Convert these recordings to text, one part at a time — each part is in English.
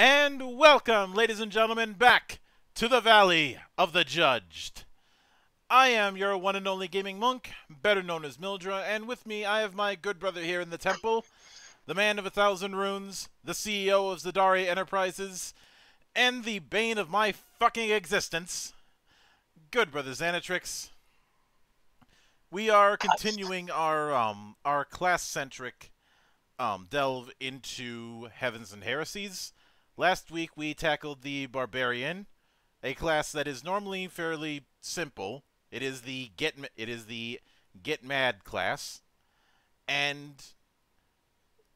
And welcome, ladies and gentlemen, back to the Valley of the Judged. I am your one and only gaming monk, better known as Mildra, and with me I have my good brother here in the temple, the man of a thousand runes, the CEO of Zadari Enterprises, and the bane of my fucking existence, good brother Xanatrix. We are continuing our um our class centric um delve into heavens and heresies. Last week we tackled the barbarian, a class that is normally fairly simple. It is the get it is the get mad class, and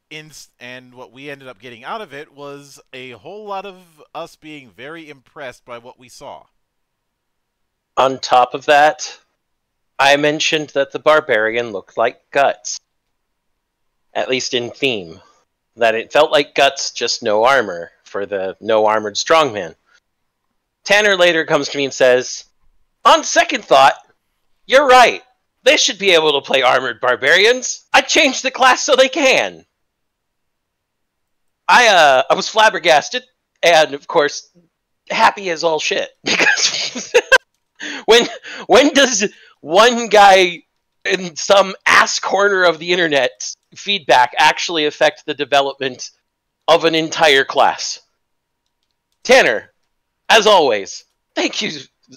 in and what we ended up getting out of it was a whole lot of us being very impressed by what we saw. On top of that, I mentioned that the barbarian looked like guts, at least in theme. That it felt like guts, just no armor for the no armored strongman. Tanner later comes to me and says, On second thought, you're right. They should be able to play armored barbarians. I changed the class so they can. I uh I was flabbergasted and of course happy as all shit because when when does one guy in some ass corner of the internet feedback actually affect the development of an entire class? Tanner, as always, thank you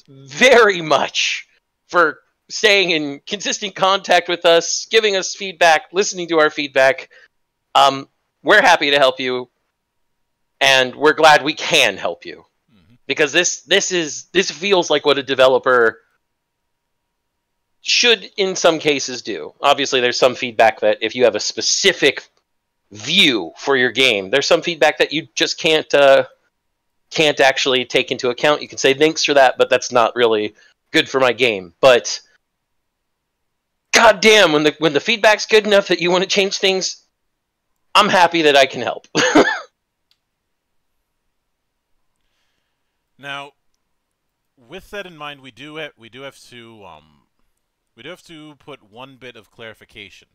very much for staying in consistent contact with us, giving us feedback, listening to our feedback. Um, we're happy to help you, and we're glad we can help you Mhm. because this this is this feels like what a developer should in some cases do. Obviously, there's some feedback that if you have a specific view for your game, there's some feedback that you just can't uh, can't actually take into account. You can say thanks for that, but that's not really good for my game. But god damn, when the when the feedback's good enough that you want to change things, I'm happy that I can help. Now, with that in mind, we do have, we do have to um, we do have to put one bit of clarification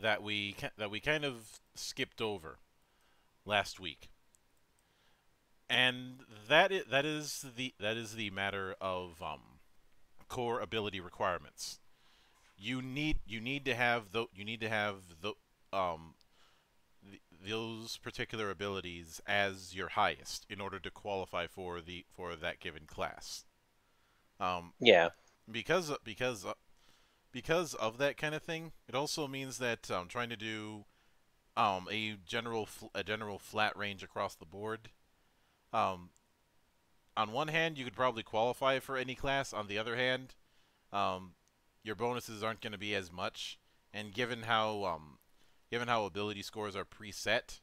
that we that we kind of skipped over last week, and that is, that is the that is the matter of um, core ability requirements. You need you need to have the you need to have the um th- those particular abilities as your highest in order to qualify for the for that given class. Um, yeah. because because because of that kind of thing, it also means that um, trying to do um, a general a general flat range across the board. Um, on one hand, you could probably qualify for any class. On the other hand, um, your bonuses aren't going to be as much. And given how um, given how ability scores are preset,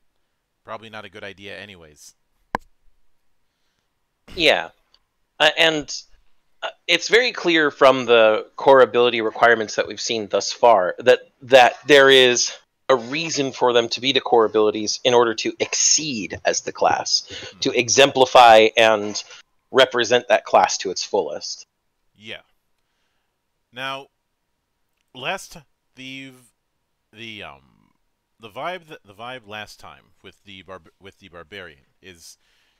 probably not a good idea, anyways. Yeah, uh, and it's very clear from the core ability requirements that we've seen thus far that that there is a reason for them to be the core abilities in order to exceed as the class, to exemplify and represent that class to its fullest. Yeah. Now, last the the um the vibe that the vibe last time with the bar with the barbarian is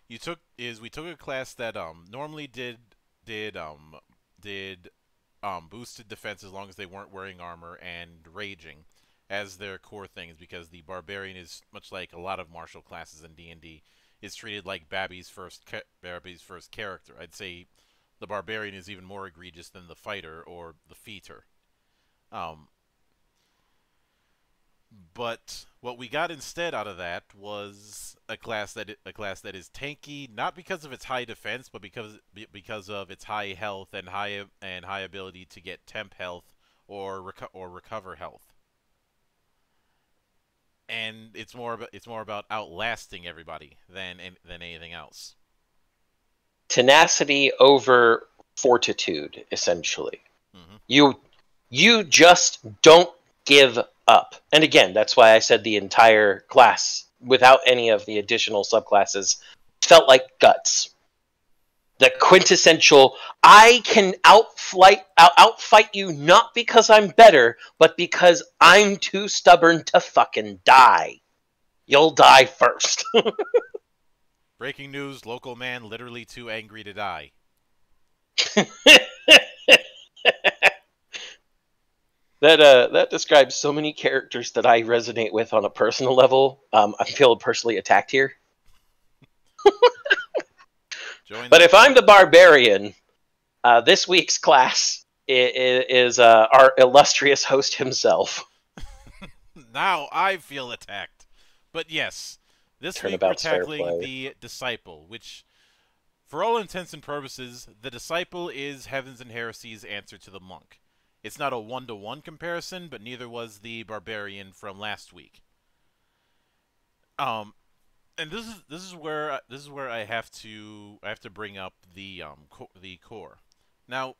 you took is we took a class that um normally did did um did um boosted defense as long as they weren't wearing armor and raging as their core things because the barbarian is much like a lot of martial classes in D&D is treated like Babby's first Babby's first character. I'd say the barbarian is even more egregious than the fighter or the feater. Um, but what we got instead out of that was a class that a class that is tanky, not because of its high defense, but because because of its high health and high and high ability to get temp health or reco- or recover health. And it's more about it's more about outlasting everybody than than anything else. Tenacity over fortitude, essentially. Mhm. You you just don't give up. And again, that's why I said the entire class, without any of the additional subclasses, felt like guts. The quintessential I can outflight out, outfight you not because I'm better, but because I'm too stubborn to fucking die. You'll die first. Breaking news: local man literally too angry to die. that uh that describes so many characters that I resonate with on a personal level. Um, I feel personally attacked here. But if I'm the barbarian, uh, this week's class is, is uh, our illustrious host himself. now I feel attacked. But yes, this week we're tackling the disciple, which, for all intents and purposes, the disciple is Heavens and Heresy's answer to the monk. It's not a one-to-one comparison, but neither was the barbarian from last week. Um, and this is this is where this is where I have to I have to bring up the um co- the core. Now,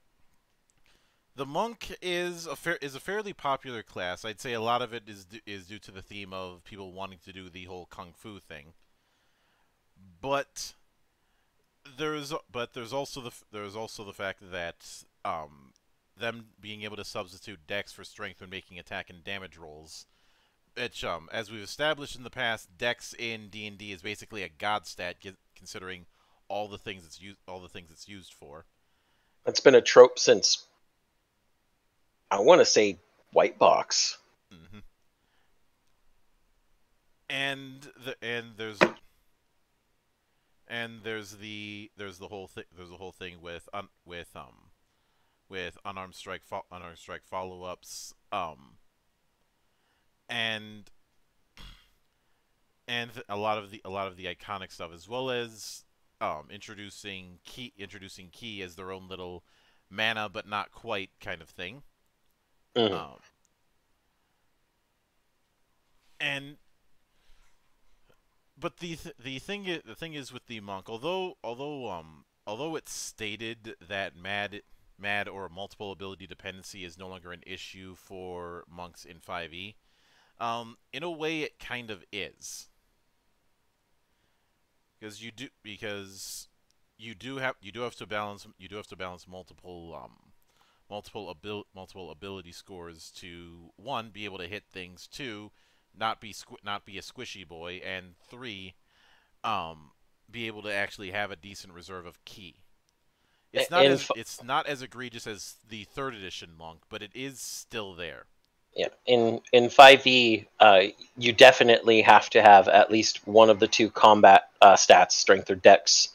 the monk is a is a fairly popular class. I'd say a lot of it is is due to the theme of people wanting to do the whole kung fu thing. But there's but there's also the there's also the fact that um them being able to substitute dex for strength when making attack and damage rolls. Which um as we've established in the past, dex in D and D is basically a god stat considering all the things it's used all the things it's used for. It's been a trope since I want to say White Box. Mm -hmm. And the and there's and there's the there's the whole thing there's the whole thing with un, with um with unarmed strike fo- unarmed strike follow ups um and and a lot of the a lot of the iconic stuff as well as um introducing key introducing key as their own little mana but not quite kind of thing Mhm. um, and but the th- the thing is, the thing is with the monk, although although um although it's stated that mad mad or multiple ability dependency is no longer an issue for monks in 5e, um in a way it kind of is. Because you do because you do have you do have to balance you do have to balance multiple um multiple abil- multiple ability scores to one be able to hit things, two not be not be a squishy boy, and three um be able to actually have a decent reserve of ki. It's not as it's not as egregious as the third edition monk, but it is still there. Yeah, in in five E, uh, you definitely have to have at least one of the two combat uh, stats, strength or dex,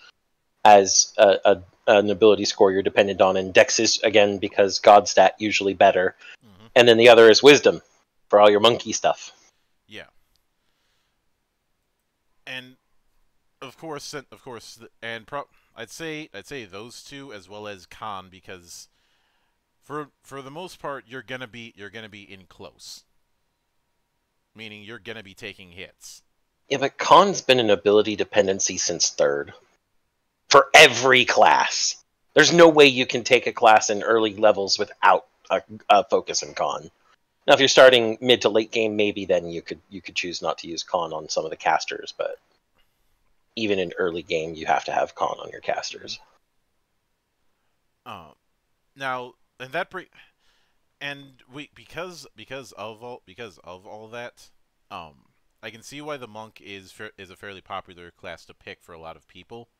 as a, a, an ability score you're dependent on. And dex is again because god stat usually better, mm -hmm. and then the other is wisdom for all your monkey stuff. Yeah. And of course, and- of course, and pro- I'd say I'd say those two as well as con because for for the most part you're gonna be you're gonna be in close, meaning you're gonna be taking hits. Yeah, but con's been an ability dependency since third for every class. There's no way you can take a class in early levels without a, a focus in con. Now, if you're starting mid to late game, maybe then you could you could choose not to use con on some of the casters, but even in early game, you have to have con on your casters. Um, now and that bring and we because because of all because of all that, um, I can see why the monk is is a fairly popular class to pick for a lot of people.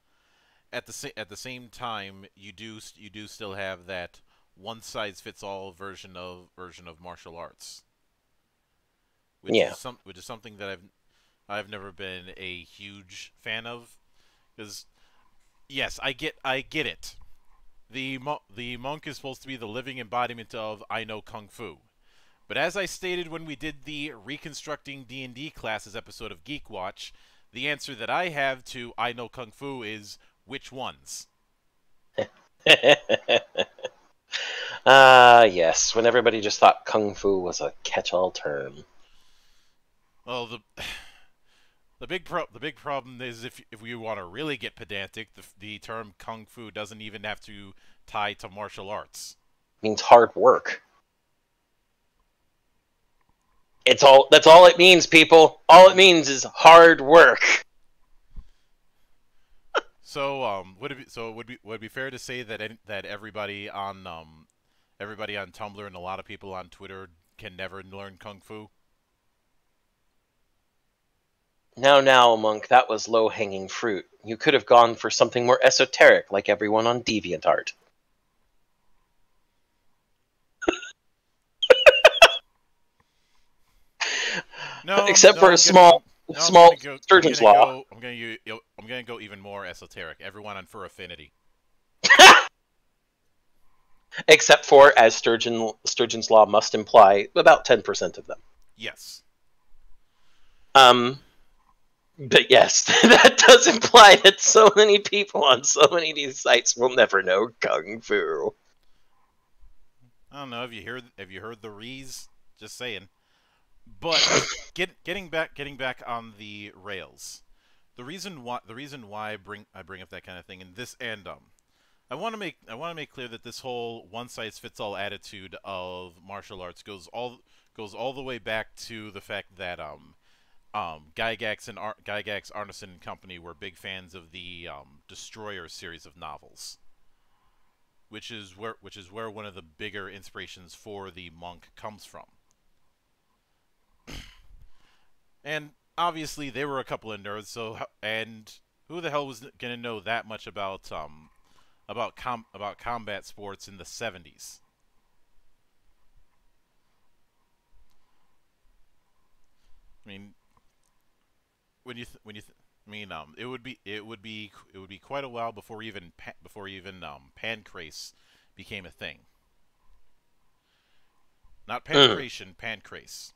At the sa- at the same time, you do you do still have that one size fits all version of version of martial arts. Which Yeah. is some which is something that I've I've never been a huge fan of because yes, I get I get it. The mo- the monk is supposed to be the living embodiment of I know kung fu. But as I stated when we did the reconstructing D&D classes episode of Geek Watch, the answer that I have to I know kung fu is which ones? Ah, yes. When everybody just thought kung fu was a catch-all term. Well, the the big pro- the big problem is if if we want to really get pedantic, the the term kung fu doesn't even have to tie to martial arts. means hard work. It's all that's all it means, people. All it means is hard work. So, um, would it be so? Would be would it be fair to say that any, that everybody on um, everybody on Tumblr and a lot of people on Twitter can never learn kung fu? Now, now, monk, that was low hanging fruit. You could have gone for something more esoteric, like everyone on DeviantArt. No, Except no, for I'm a gonna- small, no, I'm small gonna go- I'm law. Go, I'm gonna u- yo- I'm gonna I'm gonna go even more esoteric. Everyone on Fur Affinity. Except for, as Sturgeon, Sturgeon's law must imply, about ten percent of them. Yes. Um, but yes, that does imply that so many people on so many of these sites will never know kung fu. I don't know. Have you heard? Have you heard the rees? Just saying. But get getting back getting back on the rails. The reason why the reason why I bring I bring up that kind of thing in this and um, I want to make I want to make clear that this whole one size fits all attitude of martial arts goes all goes all the way back to the fact that um um Gygax and Ar- Gygax Arneson and company were big fans of the um, Destroyer series of novels which is where which is where one of the bigger inspirations for the monk comes from. and obviously they were a couple of nerds, so and who the hell was gonna know that much about um about com about combat sports in the 70s? I mean, when you th- when you th- I mean, um, it would be it would be it would be quite a while before even pa- before even um, pancrase became a thing. Not pankration, pancrase.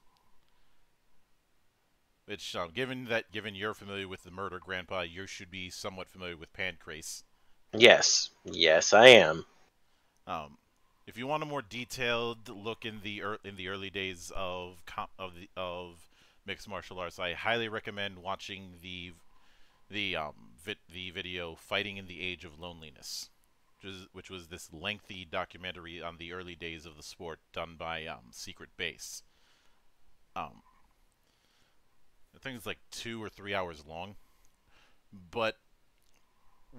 Which, um, given that given you're familiar with the murder grandpa, you should be somewhat familiar with pancrase. Yes, yes, I am. Um, if you want a more detailed look in the ear in the early days of com- of the of mixed martial arts, I highly recommend watching the the um vi- the video "Fighting in the Age of Loneliness," which is which was this lengthy documentary on the early days of the sport done by um, Secret Base. Um, I think it's like two or three hours long, but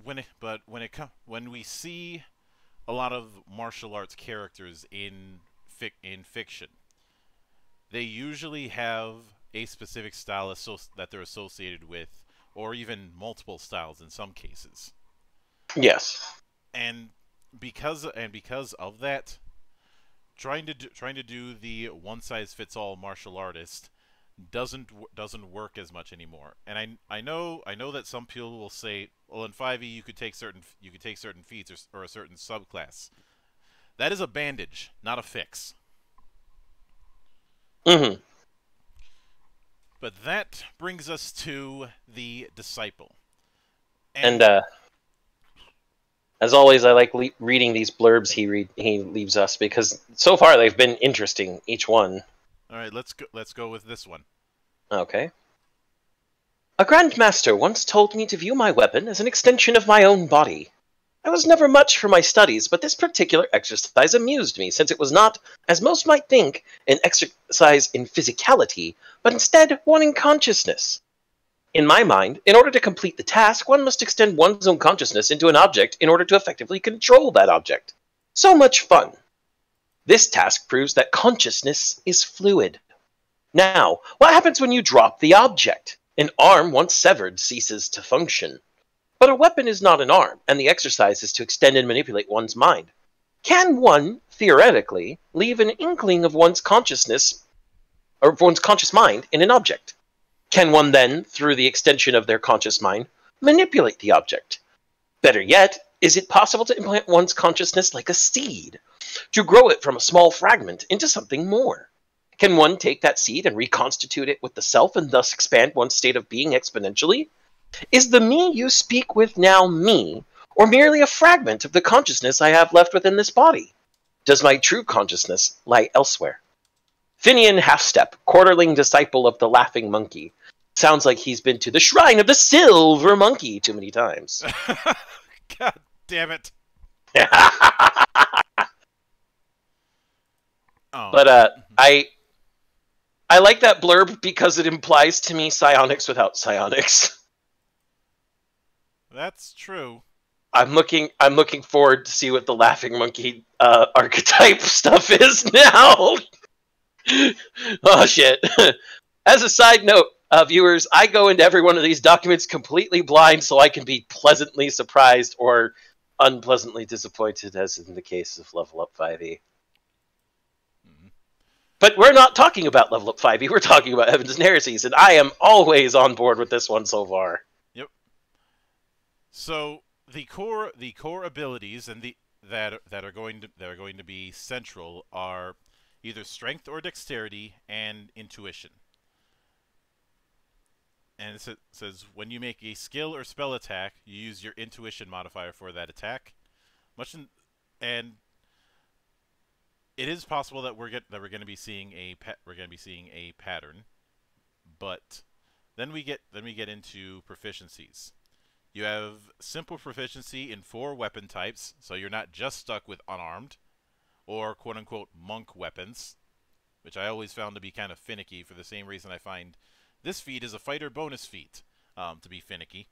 when it but when it com- when we see a lot of martial arts characters in fic- in fiction. They usually have a specific style asso- that they're associated with, or even multiple styles in some cases. Yes. And because and because of that, trying to do, trying to do the one size fits all martial artist doesn't doesn't work as much anymore. And I I know I know that some people will say, well, in 5e you could take certain you could take certain feats or, or a certain subclass. That is a bandage, not a fix. hmm But that brings us to the disciple. And uh, as always, I like le- reading these blurbs he read he leaves us because so far they've been interesting. Each one. all right, let's go. Let's go with this one. Okay. A Grand Master once told me to view my weapon as an extension of my own body. I was never much for my studies, but this particular exercise amused me, since it was not, as most might think, an exercise in physicality, but instead one in consciousness. In my mind, in order to complete the task, one must extend one's own consciousness into an object in order to effectively control that object. So much fun. This task proves that consciousness is fluid. Now, what happens when you drop the object? An arm once severed ceases to function. But a weapon is not an arm, and the exercise is to extend and manipulate one's mind. Can one, theoretically, leave an inkling of one's consciousness, or one's conscious mind, in an object? Can one then, through the extension of their conscious mind, manipulate the object? Better yet, is it possible to implant one's consciousness like a seed, to grow it from a small fragment into something more? Can one take that seed and reconstitute it with the self and thus expand one's state of being exponentially? Is the me you speak with now me, or merely a fragment of the consciousness I have left within this body? Does my true consciousness lie elsewhere? Finian Halfstep, quarterling disciple of the Laughing Monkey. Sounds like he's been to the shrine of the Silver Monkey too many times. God damn it! Oh, But uh, I I like that blurb because it implies to me psionics without psionics. that's true. I'm looking I'm looking forward to see what the laughing monkey uh, archetype stuff is now. oh shit. As a side note, Uh, viewers, I go into every one of these documents completely blind so I can be pleasantly surprised or unpleasantly disappointed, as in the case of Level Up 5e. Mhm. But we're not talking about Level Up 5e, we're talking about Heavens and Heresies, and I am always on board with this one so far. So the core the core abilities and the that that are going to that are going to be central are either strength or dexterity and intuition. And it says when you make a skill or spell attack, you use your intuition modifier for that attack. Much in, and it is possible that we're get, that we're going to be seeing a we're going to be seeing a pattern, but then we get then we get into proficiencies. You have simple proficiency in four weapon types, so you're not just stuck with unarmed or quote unquote monk weapons, which I always found to be kind of finicky for the same reason I find this feat is a fighter bonus feat um, to be finicky.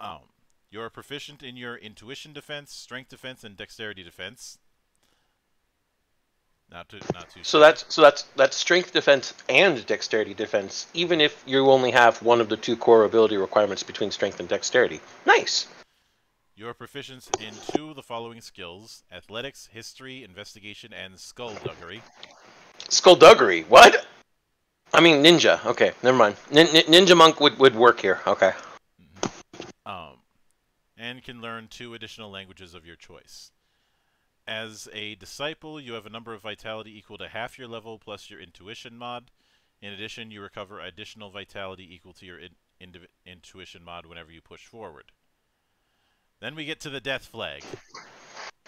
Um, you're proficient in your intuition defense, strength defense, and dexterity defense. Not too, not too. So that's so that's that's strength defense and dexterity defense, even if you only have one of the two core ability requirements between strength and dexterity. Nice. You are proficient in two of the following skills: athletics, history, investigation, and skullduggery. Skullduggery. What? I mean ninja. Okay, never mind. Nin- nin- ninja monk would, would work here. Okay. um, and can learn two additional languages of your choice. As a disciple, you have a number of vitality equal to half your level plus your intuition mod. In addition, you recover additional vitality equal to your in- indiv- intuition mod whenever you push forward. Then we get to the death flag.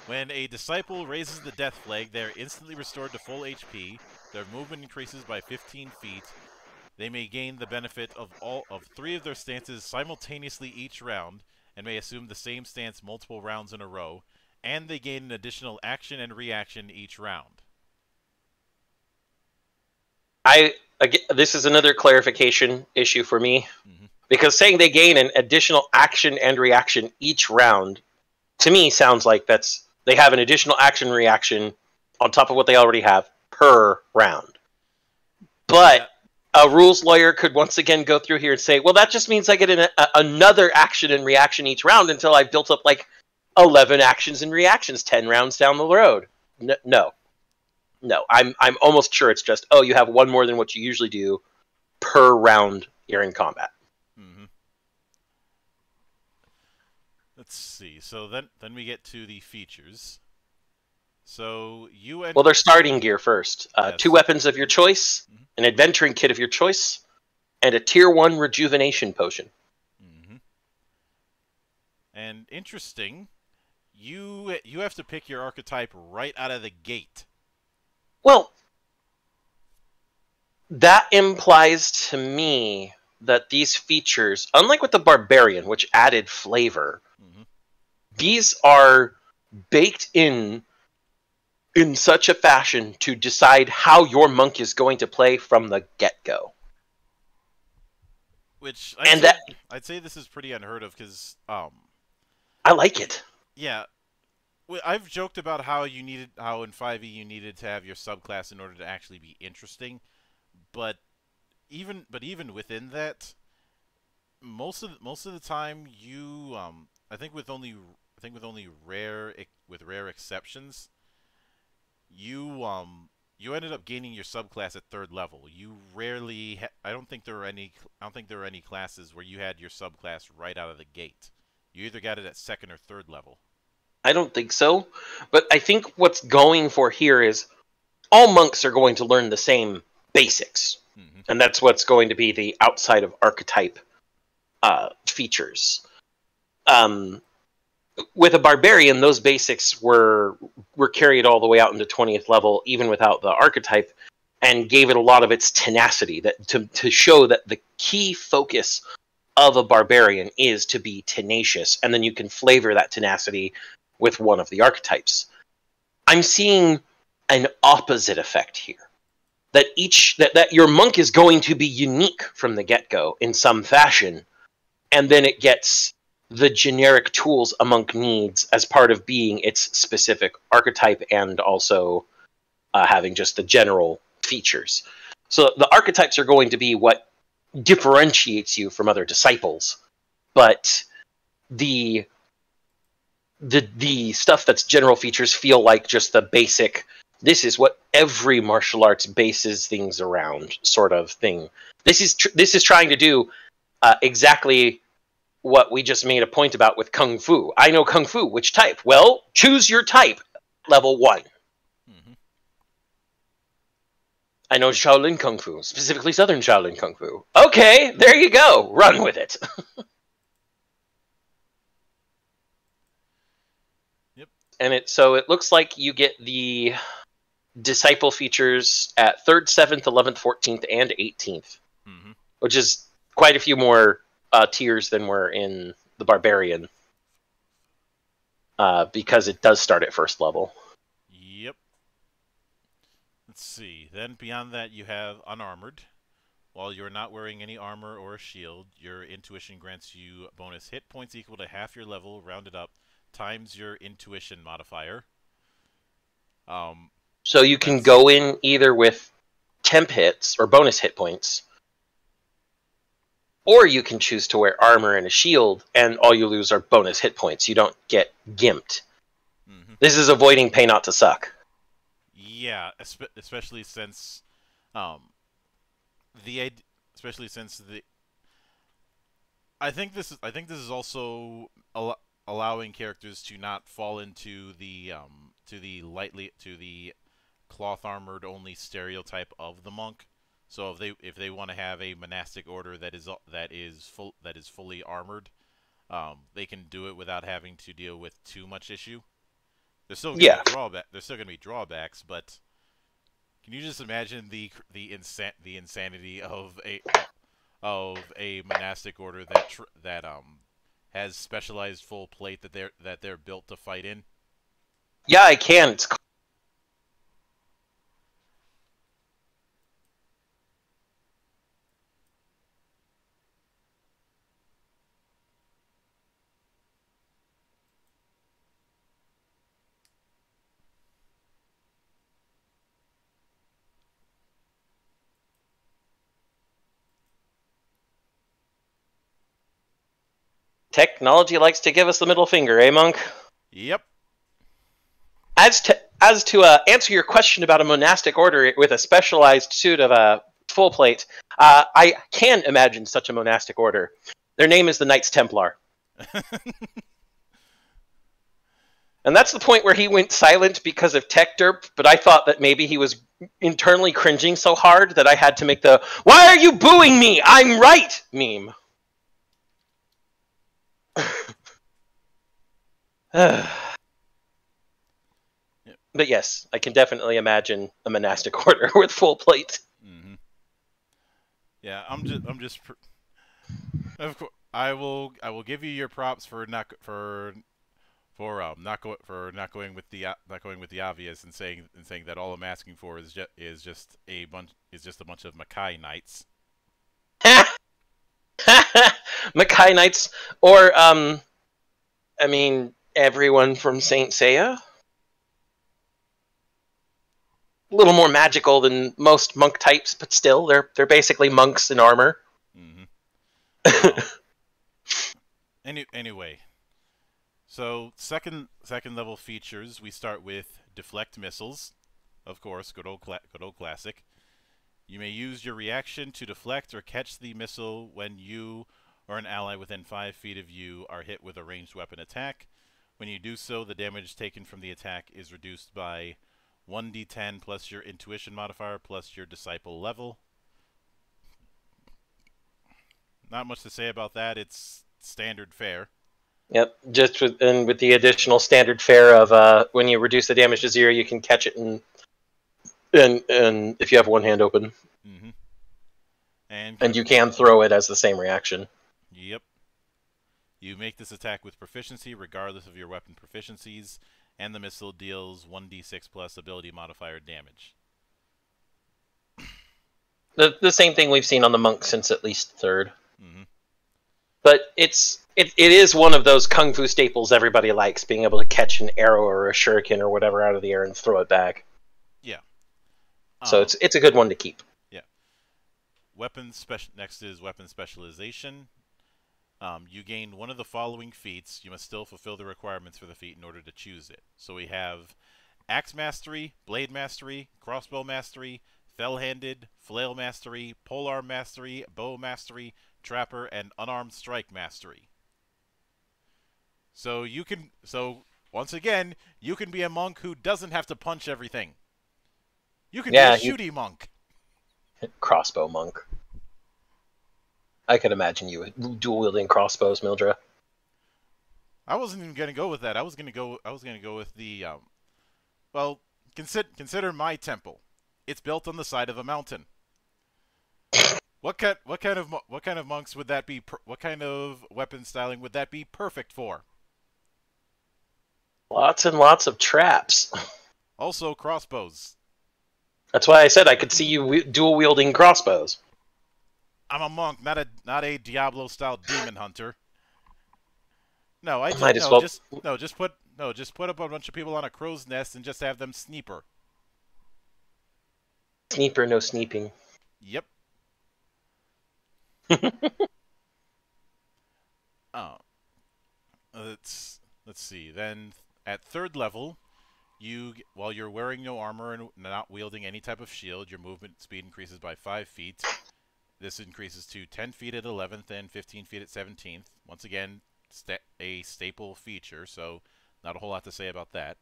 When a disciple raises the death flag, they are instantly restored to full HP. Their movement increases by 15 feet. They may gain the benefit of all of three of their stances simultaneously each round, and may assume the same stance multiple rounds in a row. And they gain an additional action and reaction each round. I again, this is another clarification issue for me Mhm. because saying they gain an additional action and reaction each round to me sounds like that's they have an additional action reaction on top of what they already have per round. But a rules lawyer could once again go through here and say, "Well, that just means I get an, a, another action and reaction each round until I've built up like 11 actions and reactions 10 rounds down the road." No. No, I'm I'm almost sure it's just oh, you have one more than what you usually do per round you're in combat. hmm Let's see. So then, then we get to the features. So you and Well, they're starting gear first. Uh, Yes. Two weapons of your choice, Mhm. an adventuring kit of your choice, and a tier one rejuvenation potion. hmm And interesting, you you have to pick your archetype right out of the gate. Well, that implies to me that these features, unlike with the barbarian, which added flavor, hmm these are baked in in such a fashion to decide how your monk is going to play from the get-go. Which I'd And say, that- I'd say this is pretty unheard of because um I like it. Yeah, I've joked about how you needed how in 5e you needed to have your subclass in order to actually be interesting, but even but even within that, most of the, most of the time you um I think with only I think with only rare with rare exceptions, you um you ended up gaining your subclass at third level. You rarely I don't think there were any I don't think there were any classes where you had your subclass right out of the gate. You either got it at second or third level. I don't think so. But I think what's going for here is all monks are going to learn the same basics. hmm And that's what's going to be the outside of archetype uh, features. Um, with a barbarian, those basics were were carried all the way out into 20th level, even without the archetype, and gave it a lot of its tenacity that to, to show that the key focus of a barbarian is to be tenacious, and then you can flavor that tenacity with one of the archetypes. I'm seeing an opposite effect here. That each that, that your monk is going to be unique from the get-go in some fashion, and then it gets the generic tools a monk needs as part of being its specific archetype and also uh, having just the general features. So the archetypes are going to be what differentiates you from other disciples, but the the the stuff that's general features feel like just the basic. This is what every martial arts bases things around, sort of thing. This is tr- this is trying to do uh, exactly what we just made a point about with kung fu. I know kung fu. Which type? Well, choose your type. Level one. hmm I know Shaolin Kung Fu, specifically Southern Shaolin Kung Fu. Okay, there you go. Run with it. And it so it looks like you get the disciple features at third, seventh, eleventh, fourteenth, and eighteenth, hmm which is quite a few more uh, tiers than were in the barbarian. Uh, because it does start at first level. Yep. Let's see. Then beyond that, you have unarmored. While you're not wearing any armor or a shield, your intuition grants you bonus hit points equal to half your level, rounded up, times your intuition modifier. Um, So you can go in either with temp hits or bonus hit points, or you can choose to wear armor and a shield, and all you lose are bonus hit points. You don't get gimped. mhm. This is avoiding pay not to suck. Yeah, especially since, um, the especially since the. I think this is I think this is also al- allowing characters to not fall into the um to the lightly to the cloth armored only stereotype of the monk. So if they if they want to have a monastic order that is that is full that is fully armored, um, they can do it without having to deal with too much issue. There's still gonna Yeah. be drawback. There's still gonna be drawbacks, but can you just imagine the the insan- the insanity of a of a monastic order that tr- that um has specialized full plate that they're that they're built to fight in? Yeah, I can. It's Technology likes to give us the middle finger, eh, Monk? Yep. As to as to uh, answer your question about a monastic order with a specialized suit of a full plate, uh, I can imagine such a monastic order. Their name is the Knights Templar, and that's the point where he went silent because of tech derp. But I thought that maybe he was internally cringing so hard that I had to make the "Why are you booing me? I'm right" meme. But yes, I can definitely imagine a monastic order with full plate. hmm Yeah, I'm just I'm just pr- of course I will I will give you your props for not for for um not go for not going with the o- not going with the obvious and saying and saying that all I'm asking for is just is just a bunch is just a bunch of Makai knights. Makai Knights, or um, I mean everyone from Saint Seiya. A little more magical than most monk types, but still, they're they're basically monks in armor. hmm Any anyway, so second second level features we start with deflect missiles, of course, good old cla- good old classic. You may use your reaction to deflect or catch the missile when you or an ally within five feet of you are hit with a ranged weapon attack. When you do so, the damage taken from the attack is reduced by 1d10 plus your intuition modifier plus your disciple level. Not much to say about that. It's standard fare. Yep, just with and with the additional standard fare of uh, when you reduce the damage to zero, you can catch it and and and if you have one hand open, Mm-hmm. And and you can throw it as the same reaction. You make this attack with proficiency, regardless of your weapon proficiencies, and the missile deals 1d6 plus ability modifier damage. The the same thing we've seen on the monk since at least third. mm -hmm. But it's it, it is one of those kung fu staples everybody likes, being able to catch an arrow or a shuriken or whatever out of the air and throw it back. Yeah. So Um, it's it's a good one to keep. Yeah. Weapon special. Next is weapon specialization. Um, you gain one of the following feats. You must still fulfill the requirements for the feat in order to choose it. So we have Axe Mastery, Blade Mastery, Crossbow Mastery, Fell-Handed, Flail Mastery, Polearm Mastery, Bow Mastery, Trapper, and Unarmed Strike Mastery. So you can so once again, you can be a monk who doesn't have to punch everything. You can Yeah, be a you- shooty monk. Crossbow monk. I could imagine you dual wielding crossbows, Mildra. I wasn't even gonna go with that. I was gonna go. I was gonna go with the. Um, well, consider consider my temple. It's built on the side of a mountain. What kind? What kind of what kind of monks would that be? What kind of weapon styling would that be perfect for? Lots and lots of traps. Also, crossbows. That's why I said I could see you dual wielding crossbows. I'm a monk, not a not a Diablo style demon hunter. No, I just, Might as no, well- just no, just put no, just put up a bunch of people on a crow's nest and just have them sneeper. Sneeper, no sneeping. Yep. oh. Let's let's see. Then at third level, you while you're wearing no armor and not wielding any type of shield, your movement speed increases by five feet. This increases to 10 feet at 11th and 15 feet at 17th. Once again, a staple feature, so not a whole lot to say about that.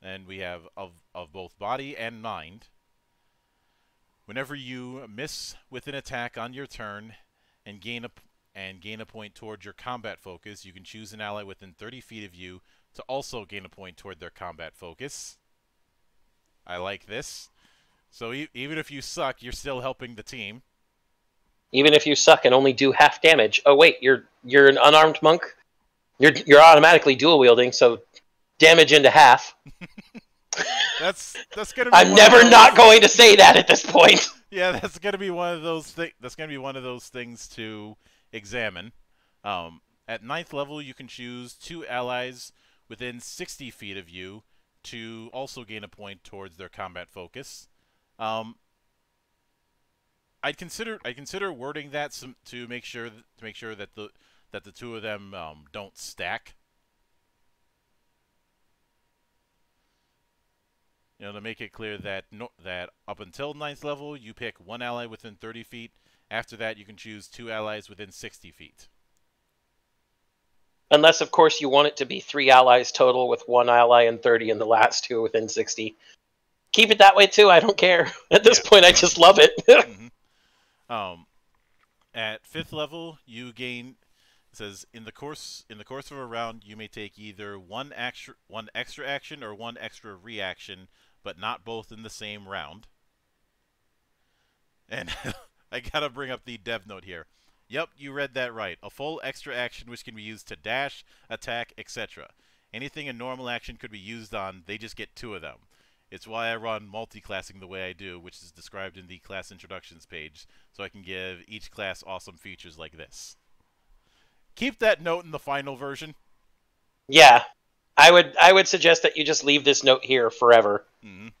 And we have of of both body and mind. Whenever you miss with an attack on your turn and gain a and gain a point toward your combat focus, you can choose an ally within 30 feet of you to also gain a point toward their combat focus. I like this. So e- even if you suck, you're still helping the team. Even if you suck and only do half damage. Oh wait, you're you're an unarmed monk. You're you're automatically dual wielding, so damage into half. That's that's gonna. Be I'm never not going to say that at this point. Yeah, that's gonna be one of those thi- That's gonna be one of those things to examine. Um, at ninth level, you can choose two allies within 60 feet of you to also gain a point towards their combat focus. Um, I'd consider I consider wording that some, to make sure to make sure that the that the two of them um, don't stack. You know, to make it clear that no, that up until ninth level, you pick one ally within 30 feet. After that, you can choose two allies within 60 feet. Unless, of course, you want it to be three allies total with one ally and 30 and the last two within 60. Keep it that way, too. I don't care. At this Yeah. point, I just love it. Mhm. Um, at fifth level, you gain. It says in the course in the course of a round, you may take either one extra one extra action or one extra reaction, but not both in the same round. And I gotta bring up the dev note here. Yep, you read that right. A full extra action which can be used to dash, attack, etc. Anything a normal action could be used on, they just get two of them. It's why I run multi-classing the way I do, which is described in the class introductions page, so I can give each class awesome features like this. Keep that note in the final version. yeah. I would I would suggest that you just leave this note here forever. Mm -hmm.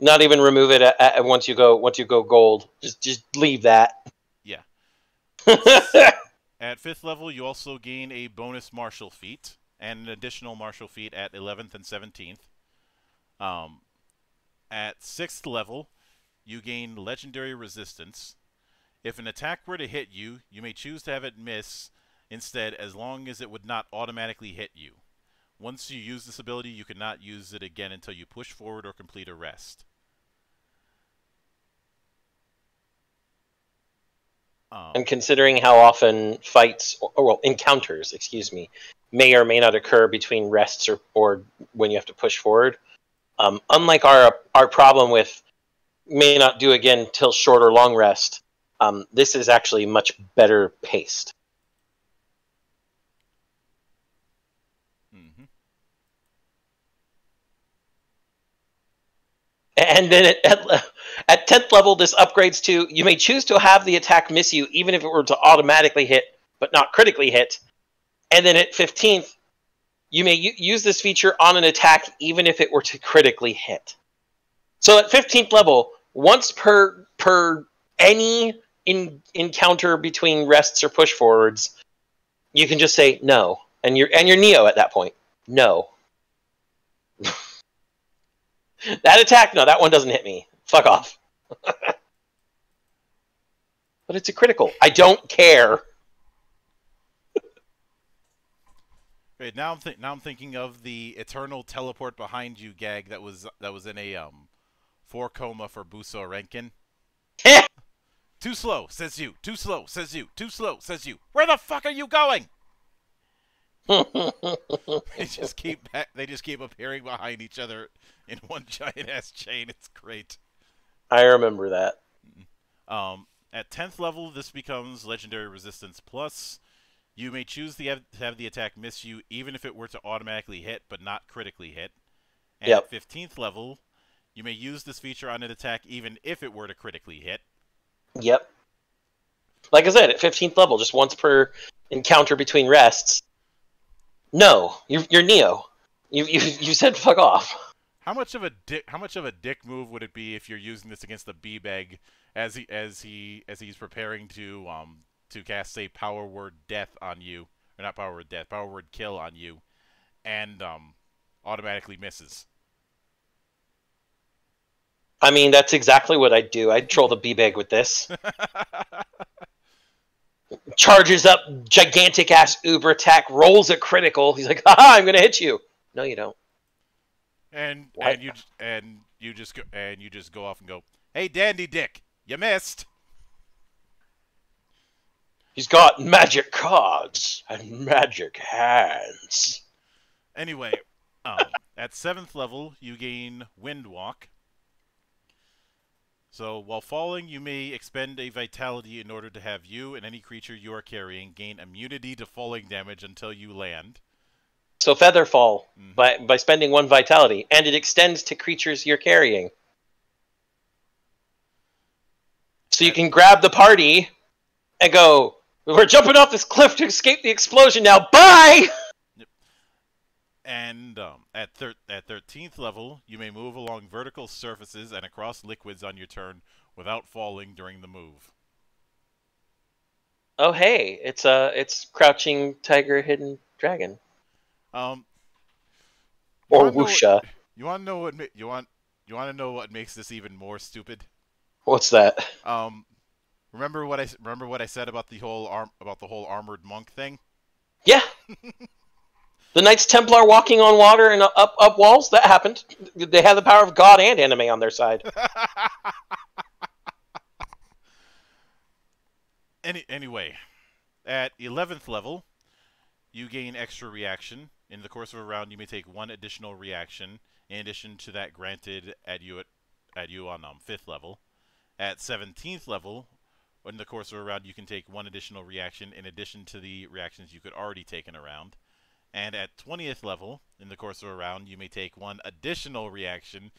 Not even remove it at, at, once you go once you go gold. Just just leave that. Yeah. At 5th level, you also gain a bonus martial feat, and an additional martial feat at 11th and 17th. Um, at 6th level, you gain legendary resistance. If an attack were to hit you, you may choose to have it miss instead as long as it would not automatically hit you. Once you use this ability, you cannot use it again until you push forward or complete a rest. Um, and considering how often fights or well encounters, excuse me, may or may not occur between rests or, or when you have to push forward. Um, unlike our our problem with may not do again till short or long rest, um, this is actually much better paced. mhm. And then at, at, at 10th level, this upgrades to you may choose to have the attack miss you, even if it were to automatically hit, but not critically hit. And then at 15th, you may use this feature on an attack, even if it were to critically hit. So at 15th level, once per per any in, encounter between rests or push forwards, you can just say no, and you're and you're Neo at that point. No. that attack, no, that one doesn't hit me. Fuck off. but it's a critical. I don't care. Now I'm th- now I'm thinking of the eternal teleport behind you gag that was that was in a um four koma for Buso Renkin. Too slow, says you. Too slow, says you. Too slow, says you. Where the fuck are you going? they just keep they just keep appearing behind each other in one giant ass chain. It's great. I remember that. Um, at tenth level, this becomes legendary resistance plus. You may choose to have, to have the attack miss you, even if it were to automatically hit, but not critically hit. And Yep. at fifteenth level, you may use this feature on an attack, even if it were to critically hit. Yep. Like I said, at 15th level, just once per encounter between rests. No, you're, you're Neo. You, you you said fuck off. How much of a dick? How much of a dick move would it be if you're using this against the B-bag as he as he as he's preparing to um to cast say power word death on you or not power word death power word kill on you, and um automatically misses. I mean, that's exactly what I'd do. I'd troll the B-Bag with this. Charges up, gigantic ass uber attack, rolls a critical. He's like, haha, I'm gonna hit you. No, you don't. and What? and you and you just go and you just go off and go, hey dandy dick, you missed. He's got magic cards and magic hands. Anyway, um, at seventh level, you gain Wind Walk. So, while falling, you may expend a vitality in order to have you and any creature you are carrying gain immunity to falling damage until you land. So Featherfall Mhm. by by spending one vitality, and it extends to creatures you're carrying. So you can grab the party and go. We're jumping off this cliff to escape the explosion now. Bye. And um, at thir- at 13th level, you may move along vertical surfaces and across liquids on your turn without falling during the move. Oh hey, it's uh it's crouching tiger, hidden dragon, Um, or what- Wuxia. you want to know what you want? You want to know what makes this even more stupid? What's that? Um, remember what I s- remember what I said about the whole arm about the whole armored monk thing. Yeah. the Knights Templar walking on water and up up walls. That happened. They have the power of God and anime on their side. Any anyway, at eleventh level, you gain extra reaction. In the course of a round, you may take one additional reaction in addition to that granted at you at, at you on um, fifth level. At seventeenth level, in the course of a round, you can take one additional reaction in addition to the reactions you could already take in a round. And at twentieth level, in the course of a round, you may take one additional reaction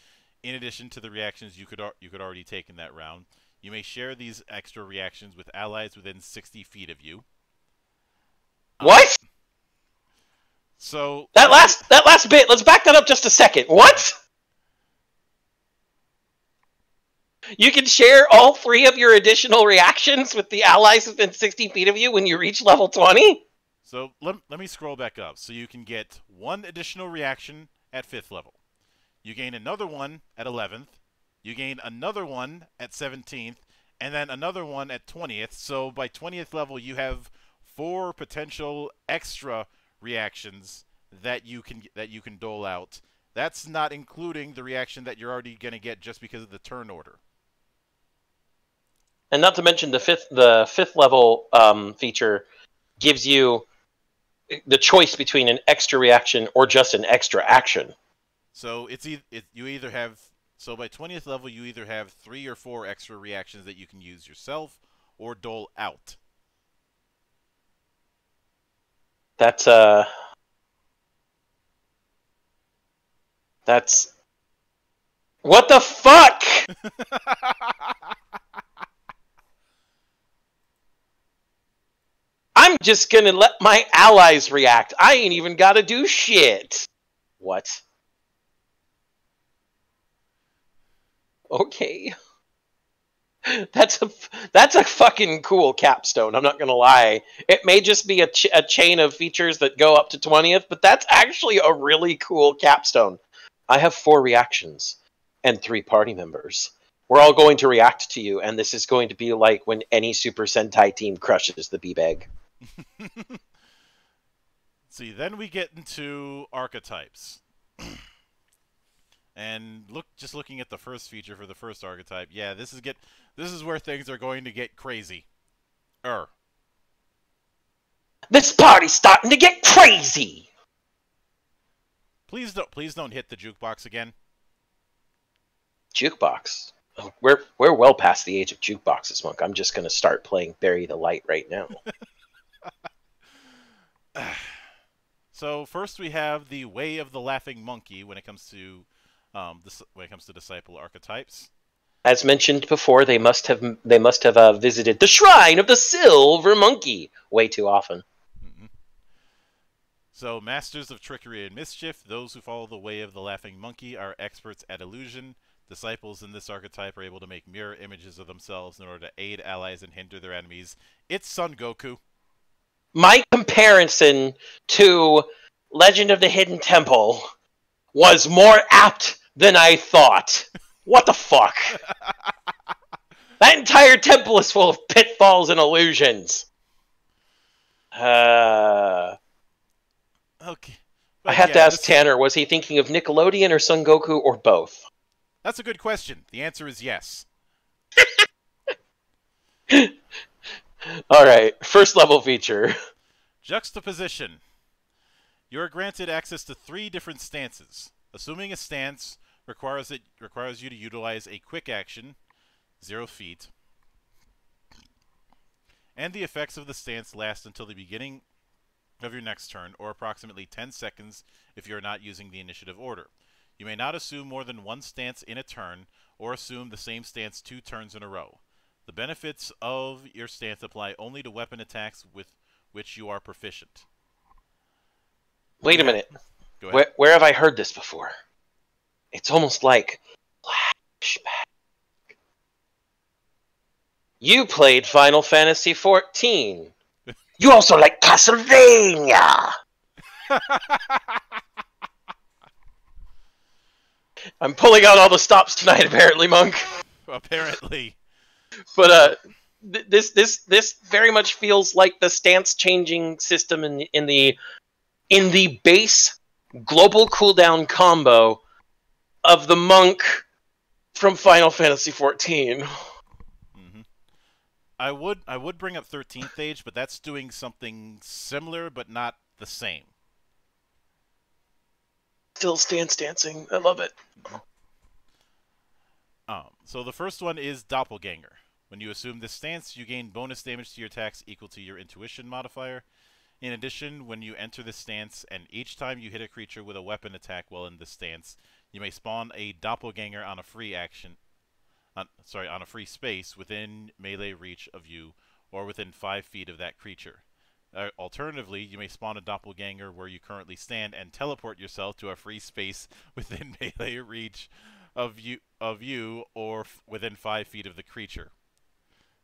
in addition to the reactions you could you could already take in that round. You may share these extra reactions with allies within 60 feet of you. Um, what? So That last that last bit. Let's back that up just a second. What? You can share all three of your additional reactions with the allies within 60 feet of you when you reach level 20? So let, let me scroll back up. So you can get one additional reaction at 5th level. You gain another one at 11th. You gain another one at 17th. And then another one at 20th. So by 20th level, you have four potential extra reactions that you can that you can dole out. That's not including the reaction that you're already going to get just because of the turn order. And not to mention the fifth the fifth level um, feature gives you the choice between an extra reaction or just an extra action. So it's e- it, you either have so by 20th level you either have 3 or 4 extra reactions that you can use yourself or dole out. That's uh That's What the fuck? I'm just gonna let my allies react. I ain't even gotta do shit. What? Okay. that's a that's a fucking cool capstone. I'm not gonna lie. It may just be a, ch- a chain of features that go up to twentieth, but that's actually a really cool capstone. I have four reactions and three party members. We're all going to react to you, and this is going to be like when any Super Sentai team crushes the B-Bag. See, then we get into archetypes. and look just looking at the first feature for the first archetype, yeah, this is get this is where things are going to get crazy. Er. This party's starting to get crazy. Please don't please don't hit the jukebox again. Jukebox. Oh, we're we're well past the age of jukeboxes, Monk. I'm just gonna start playing Bury the Light right now. so first we have the Way of the Laughing Monkey when it comes to um, this, when it comes to disciple archetypes. As mentioned before, they must have they must have uh, visited the shrine of the Silver Monkey way too often. Mm-hmm. So, masters of trickery and mischief, those who follow the way of the laughing monkey are experts at illusion. Disciples in this archetype are able to make mirror images of themselves in order to aid allies and hinder their enemies. It's Son Goku. My comparison to Legend of the Hidden Temple was more apt than I thought. What the fuck? that entire temple is full of pitfalls and illusions. Uh, okay. But I have yeah, to ask. Tanner, was he thinking of Nickelodeon or Son Goku or both? That's a good question. The answer is yes. All right, first level feature. Juxtaposition. You are granted access to three different stances. Assuming a stance requires it requires you to utilize a quick action, zero feet, and the effects of the stance last until the beginning of your next turn, or approximately 10 seconds if you are not using the initiative order. You may not assume more than one stance in a turn, or assume the same stance two turns in a row. The benefits of your stance apply only to weapon attacks with which you are proficient. Wait a minute. Where, where have I heard this before? It's almost like flashback. You played Final Fantasy XIV. you also like Castlevania. I'm pulling out all the stops tonight, apparently, Monk. Apparently. But uh, th- this this this very much feels like the stance changing system in the, in the in the base global cooldown combo of the monk from Final Fantasy XIV. Mm-hmm. I would I would bring up 13th Age, but that's doing something similar but not the same. Still stance dancing. I love it. Mm-hmm. Um, so the first one is Doppelganger. When you assume this stance, you gain bonus damage to your attacks equal to your intuition modifier. In addition, when you enter this stance, and each time you hit a creature with a weapon attack while in this stance, you may spawn a doppelganger on a free action, on, sorry, on a free space within melee reach of you, or within five feet of that creature. Uh, alternatively, you may spawn a doppelganger where you currently stand and teleport yourself to a free space within melee reach of you, of you or within five feet of the creature.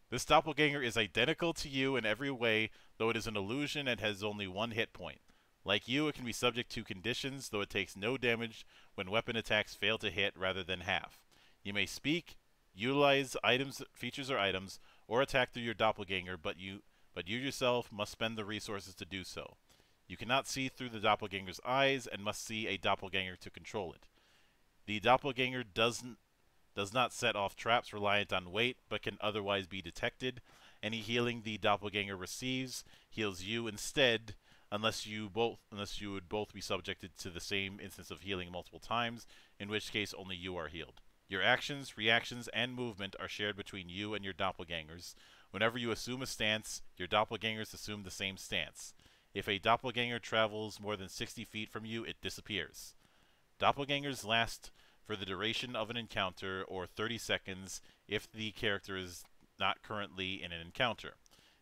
This doppelganger is identical to you in every way, though it is an illusion and has only one hit point. Like you, it can be subject to conditions, though it takes no damage when weapon attacks fail to hit rather than half. You may speak, utilize items, features or items, or attack through your doppelganger, but you but you yourself must spend the resources to do so. You cannot see through the doppelganger's eyes and must see a doppelganger to control it. The doppelganger doesn't does not set off traps reliant on weight, but can otherwise be detected. Any healing the doppelganger receives heals you instead, unless you both unless you would both be subjected to the same instance of healing multiple times, in which case only you are healed. Your actions, reactions, and movement are shared between you and your doppelgangers. Whenever you assume a stance, your doppelgangers assume the same stance. If a doppelganger travels more than 60 feet from you, it disappears. Doppelgangers last for the duration of an encounter or 30 seconds if the character is not currently in an encounter.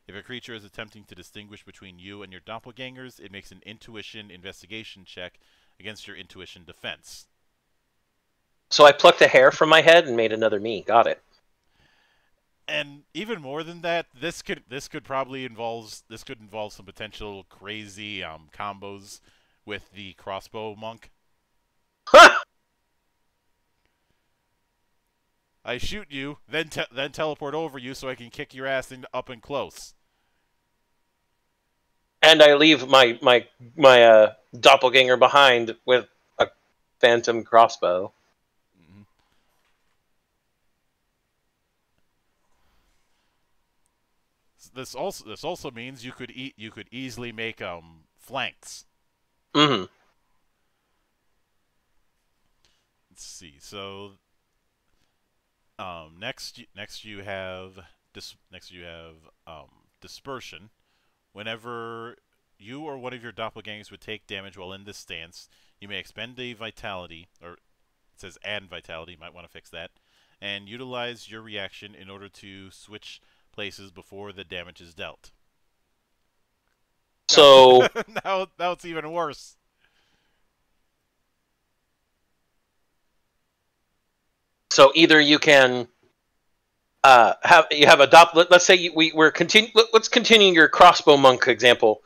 If a creature is attempting to distinguish between you and your doppelgangers, it makes an intuition investigation check against your intuition defense. So I plucked a hair from my head and made another me. Got it. and even more than that, this could this could probably involves this could involve some potential crazy um, combos with the crossbow monk. I shoot you, then te- then teleport over you so I can kick your ass in, up and close. and I leave my my my uh, doppelganger behind with a phantom crossbow. Mhm. This also this also means you could eat you could easily make um flanks. hmm Let's see. So um next next you have dis- next you have um dispersion. Whenever you or one of your doppelgangers would take damage while in this stance, you may expend a vitality or it says add vitality, might want to fix that, and utilize your reaction in order to switch places before the damage is dealt. So now now it's even worse. so either you can uh, have you have a dop. Let, us say you, we we're continue. Let, let's continue your crossbow monk example.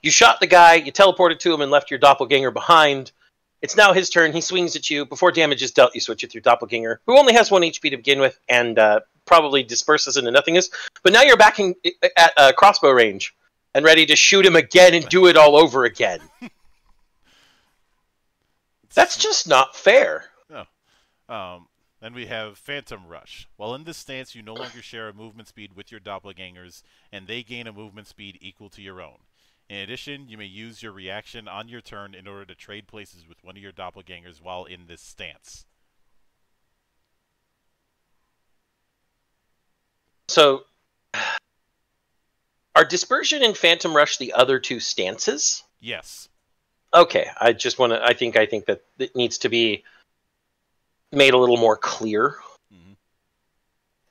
You shot the guy, you teleported to him, and left your doppelganger behind. It's now his turn. He swings at you. Before damage is dealt, you switch it through doppelganger, who only has one HP to begin with, and uh, probably disperses into nothingness. But now you're back in, at uh, crossbow range and ready to shoot him again and do it all over again. That's just not fair. Um, then we have Phantom Rush. While in this stance, you no longer share a movement speed with your doppelgangers, and they gain a movement speed equal to your own. In addition, you may use your reaction on your turn in order to trade places with one of your doppelgangers while in this stance. So, are dispersion and phantom rush the other two stances? Yes. Okay, I just want to. I think. I think that it needs to be made a little more clear. Mhm.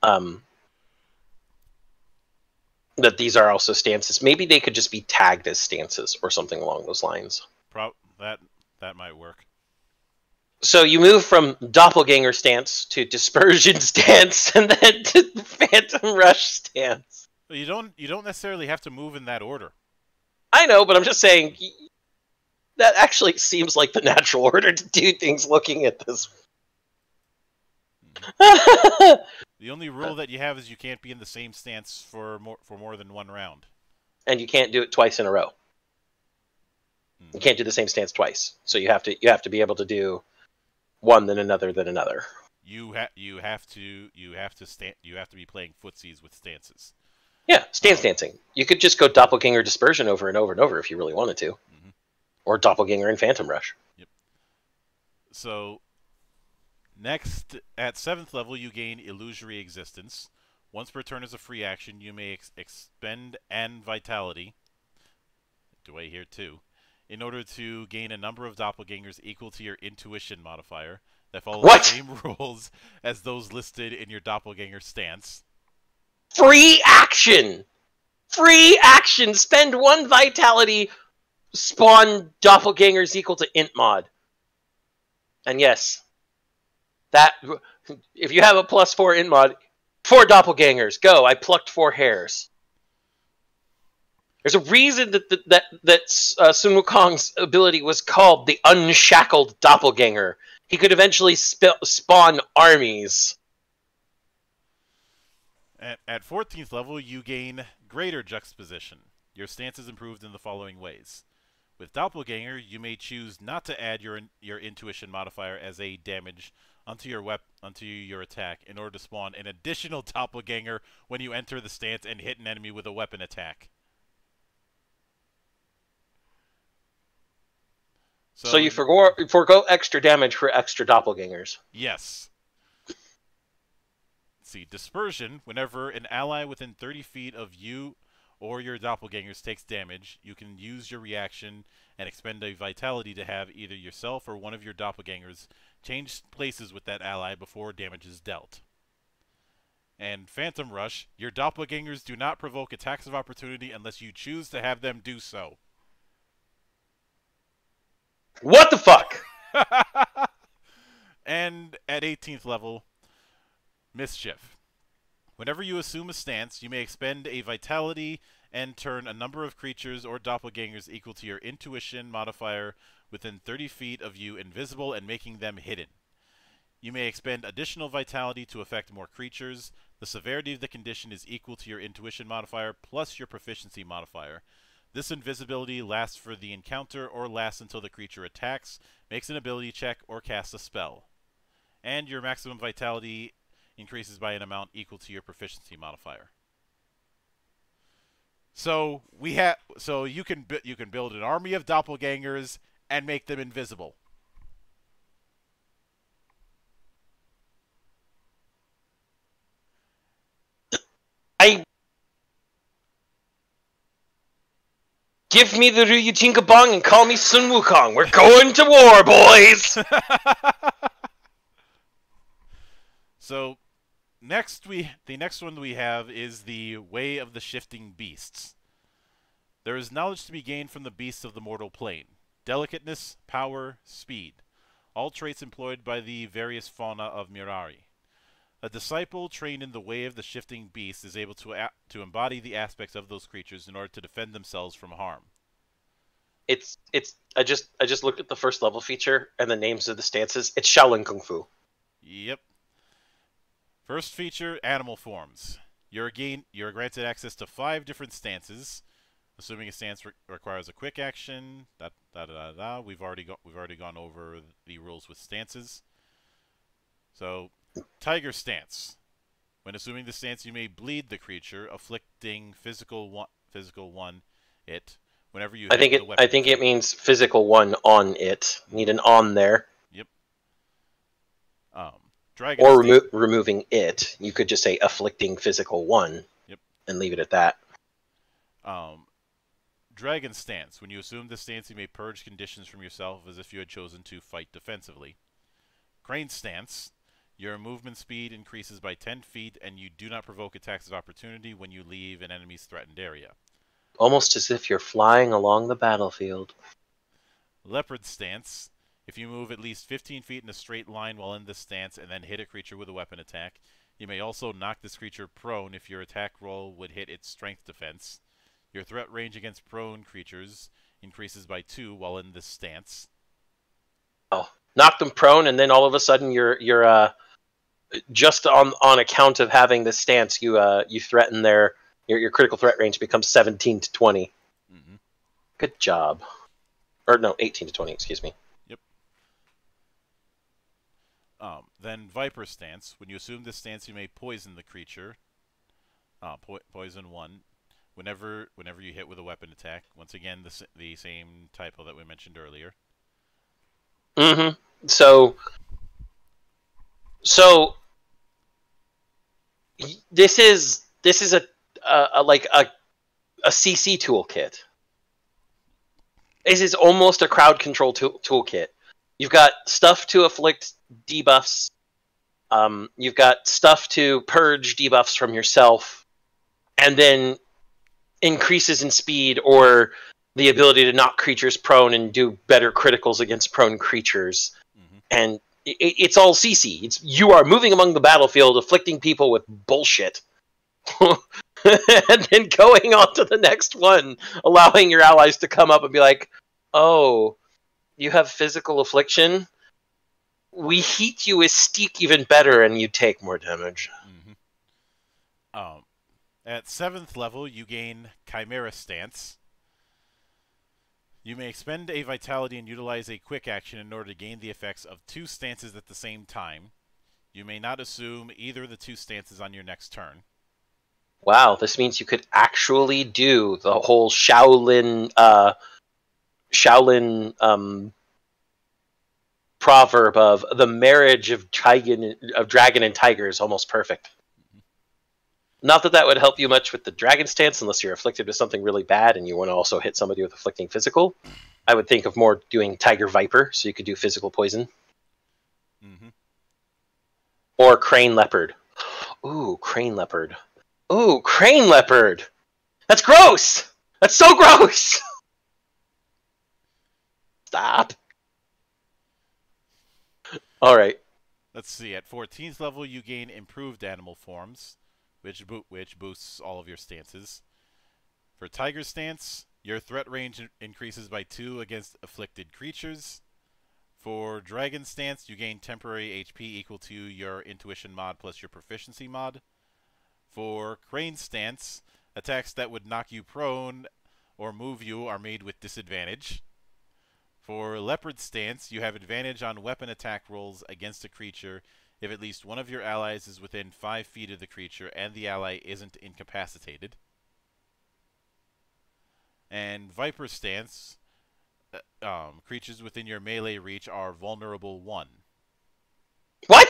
Um, that these are also stances. Maybe they could just be tagged as stances or something along those lines. Pro- that that might work. So you move from doppelganger stance to dispersion stance, and then to phantom rush stance. You don't you don't necessarily have to move in that order. I know, but I'm just saying that actually seems like the natural order to do things. Looking at this, The only rule that you have is you can't be in the same stance for more for more than one round. and you can't do it twice in a row. You can't do the same stance twice. So you have to you have to be able to do one, then another, then another. You ha- you have to you have to stand you have to be playing footsies with stances. Yeah, stance dancing. You could just go doppelganger dispersion over and over and over if you really wanted to, Mhm. or doppelganger and phantom rush. Yep. So next at seventh level you gain illusory existence. Once per turn as a free action, you may ex- expend and vitality. Do I hear too? In order to gain a number of doppelgangers equal to your intuition modifier that follow What? the same rules as those listed in your doppelganger stance. Free action. Free action. Spend one vitality. Spawn doppelgangers equal to int mod. And yes, that if you have a plus four in mod, four doppelgangers. Go. I plucked four hairs. There's a reason that that that, that uh, Sun Wukong's ability was called the Unshackled Doppelganger. He could eventually sp- spawn armies. At, at 14th level, you gain Greater Juxtaposition. Your stance is improved in the following ways. With Doppelganger, you may choose not to add your your Intuition modifier as a damage onto your wep- onto your attack in order to spawn an additional Doppelganger when you enter the stance and hit an enemy with a weapon attack. So, you forgo, forego extra damage for extra doppelgangers. Yes. See, dispersion. Whenever an ally within 30 feet of you or your doppelgangers takes damage, you can use your reaction and expend a vitality to have either yourself or one of your doppelgangers change places with that ally before damage is dealt. And Phantom Rush, your doppelgangers do not provoke attacks of opportunity unless you choose to have them do so. What the fuck? and at 18th level, Mischief. Whenever you assume a stance, you may expend a vitality and turn a number of creatures or doppelgangers equal to your intuition modifier within 30 feet of you invisible and making them hidden. You may expend additional vitality to affect more creatures. The severity of the condition is equal to your intuition modifier plus your proficiency modifier. This invisibility lasts for the encounter or lasts until the creature attacks, makes an ability check, or casts a spell. And your maximum vitality increases by an amount equal to your proficiency modifier. So we have so you can you can build an army of doppelgangers and make them invisible. I give me the Ryu Bong and call me Sun Wukong. We're going to war, boys. so next we the next one we have is the way of the shifting beasts. There is knowledge to be gained from the beasts of the mortal plane. Delicateness, power, speed. All traits employed by the various fauna of Mirari. A disciple trained in the way of the shifting beasts is able to a- to embody the aspects of those creatures in order to defend themselves from harm. it's it's. I just I just looked at the first level feature and the names of the stances. It's Shaolin Kung Fu. Yep. First feature: animal forms. You're gain you're granted access to five different stances, assuming a stance re- requires a quick action. Da, da, da, da, da. We've already go- we've already gone over the rules with stances. So, tiger stance. When assuming the stance, you may bleed the creature, afflicting physical one physical one it. Whenever you I think it. I think it means physical one on it. Need an on there, Yep. um, dragon or remo- removing it. You could just say afflicting physical one. Yep. And leave it at that. Um, Dragon Stance. When you assume this stance, you may purge conditions from yourself as if you had chosen to fight defensively. Crane Stance. Your movement speed increases by 10 feet, and you do not provoke attacks of opportunity when you leave an enemy's threatened area. Almost as if you're flying along the battlefield. Leopard Stance. If you move at least 15 feet in a straight line while in this stance and then hit a creature with a weapon attack, you may also knock this creature prone if your attack roll would hit its strength defense. Your threat range against prone creatures increases by 2 while in this stance. Oh, knock them prone, and then all of a sudden you're you're uh just on on account of having this stance, you uh you threaten their your your critical threat range becomes 17 to 20. hmm Good job. Or no, 18 to 20. Excuse me. Um, then Viper Stance. When you assume this stance, you may poison the creature. Uh, po- poison one. Whenever whenever you hit with a weapon attack. Once again, the, the same typo that we mentioned earlier. Mm-hmm. So, so this is this is a, a, a like a a CC toolkit. This is almost a crowd control tool, toolkit. You've got stuff to afflict debuffs. Um, you've got stuff to purge debuffs from yourself, and then increases in speed or the ability to knock creatures prone and do better criticals against prone creatures. hmm And it, it's all CC. It's you are moving among the battlefield, afflicting people with bullshit, and then going on to the next one, allowing your allies to come up and be like, "Oh, you have physical affliction. We heat you with steak even better, and you take more damage." hmm Um, at seventh level, you gain Chimera Stance. You may expend a vitality and utilize a quick action in order to gain the effects of two stances at the same time. You may not assume either of the two stances on your next turn. Wow, this means you could actually do the whole Shaolin uh Shaolin um proverb of the marriage of dragon of dragon and tiger is almost perfect. Not that that would help you much with the dragon stance unless you're afflicted with something really bad and you want to also hit somebody with afflicting physical. I would think of more doing tiger viper so you could do physical poison Mm-hmm. or crane leopard. Ooh, crane leopard. Ooh, crane leopard. That's gross. That's so gross. Stop. All right. Let's see. At 14th level, you gain improved animal forms. Which bo- which boosts all of your stances. For Tiger stance, your threat range increases by two against afflicted creatures. For Dragon stance, you gain temporary HP equal to your Intuition mod plus your Proficiency mod. For Crane stance, attacks that would knock you prone or move you are made with disadvantage. For Leopard stance, you have advantage on weapon attack rolls against a creature if at least one of your allies is within 5 feet of the creature and the ally isn't incapacitated. And Viper stance, uh, um, creatures within your melee reach are vulnerable 1. What?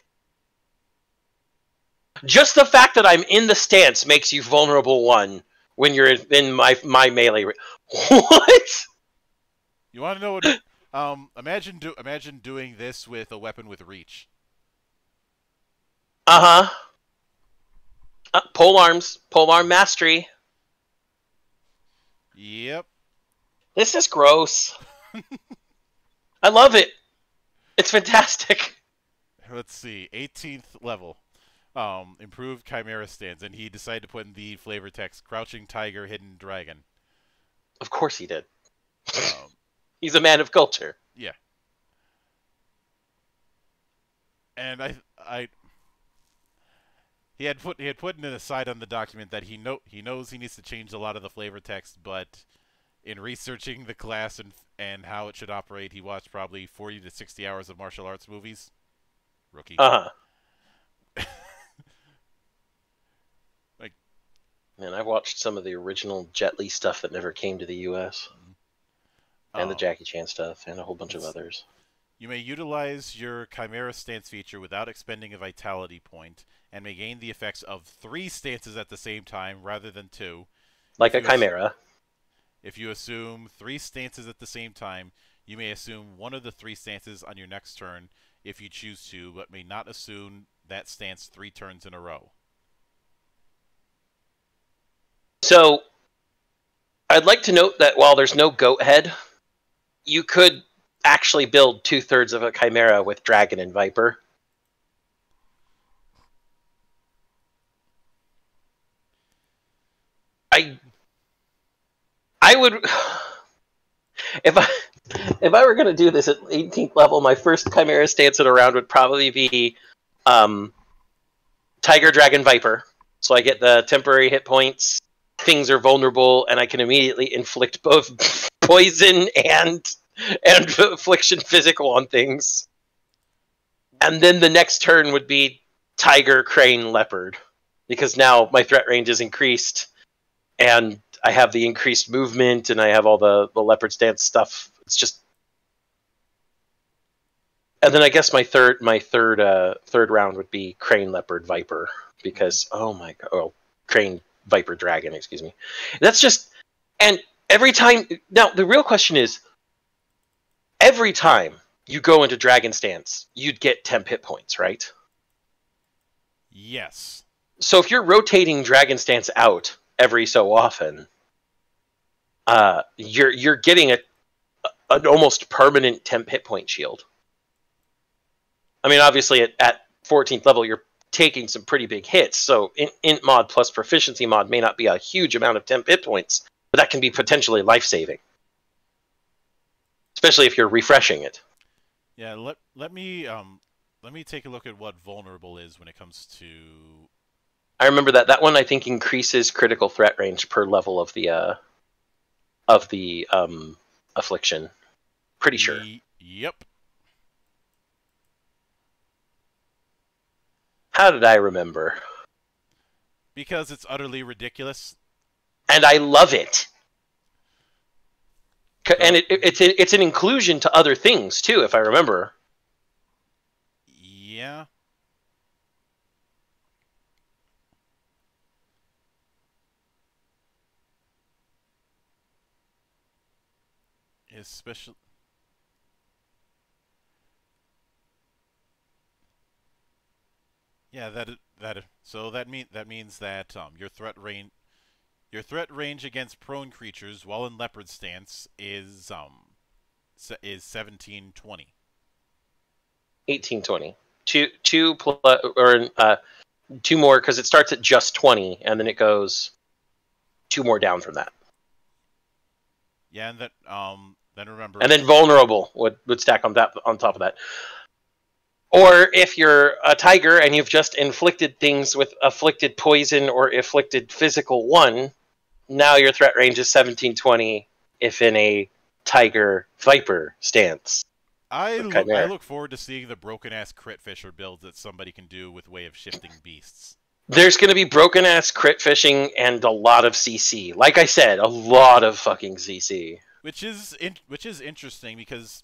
Just the fact that I'm in the stance makes you vulnerable one when you're in my my melee. What? You want to know what? Um, imagine do imagine doing this with a weapon with reach. Uh-huh. Uh Pole arms, pole arm mastery. Yep. This is gross. I love it. It's fantastic. Let's see, 18th level. Um, improved Chimera stands, and he decided to put in the flavor text: "Crouching Tiger, Hidden Dragon." Of course he did. Um, He's a man of culture. yeah. And I, I, he had put he had put in an aside on the document that he know he knows he needs to change a lot of the flavor text, but in researching the class and and how it should operate, he watched probably 40 to 60 hours of martial arts movies. Rookie. Uh-huh. Like- Man, I watched some of the original Jet Li stuff that never came to the US. And the Um, Jackie Chan stuff, and a whole bunch of others. You may utilize your Chimera stance feature without expending a vitality point, and may gain the effects of three stances at the same time rather than two. Like a chimera. If you assume three stances at the same time, you may assume one of the three stances on your next turn if you choose to, but may not assume that stance three turns in a row. So, I'd like to note that while there's no goat head, you could actually build two thirds of a chimera with dragon and viper. I, I would, if I, if I were going to do this at 18th level, my first chimera stance in a round would probably be, um, tiger, dragon, viper. So I get the temporary hit points things are vulnerable and I can immediately inflict both poison and and affliction physical on things. And then the next turn would be tiger, crane, leopard because now my threat range is increased and I have the increased movement and I have all the the leopard stance stuff. It's just and then I guess my third my third uh third round would be crane, leopard, viper because oh my god, oh, crane Viper Dragon, excuse me. That's just and every time now the real question is every time you go into Dragon Stance, you'd get temp hit points, right? Yes. So if you're rotating Dragon Stance out every so often, uh, you're you're getting a an almost permanent temp hit point shield. I mean, obviously at, at 14th level, you're taking some pretty big hits. So in, int mod plus proficiency mod may not be a huge amount of temp hit points, but that can be potentially life saving, especially if you're refreshing it. Yeah, let let me um let me take a look at what vulnerable is when it comes to I remember that that one I think increases critical threat range per level of the uh, of the um, affliction. Pretty sure. Ye- Yep. How did I remember? Because it's utterly ridiculous. And I love it. And it, it- it's a, it's an inclusion to other things too, if I remember. Yeah. Especially. Yeah, that that so that mean that means that um your threat range your threat range against prone creatures while in leopard stance is um is 1720. 1820. Two two plus or uh, two more because it starts at just 20 and then it goes two more down from that. Yeah, and that um then remember And then vulnerable would, would stack on that on top of that. Or if you're a tiger and you've just inflicted things with afflicted poison or afflicted physical one, now your threat range is 1720 if in a tiger viper stance. I look, I look forward to seeing the broken ass crit fisher builds that somebody can do with way of shifting beasts. There's going to be broken ass crit fishing and a lot of CC. Like I said, a lot of fucking CC. which is in, which is interesting because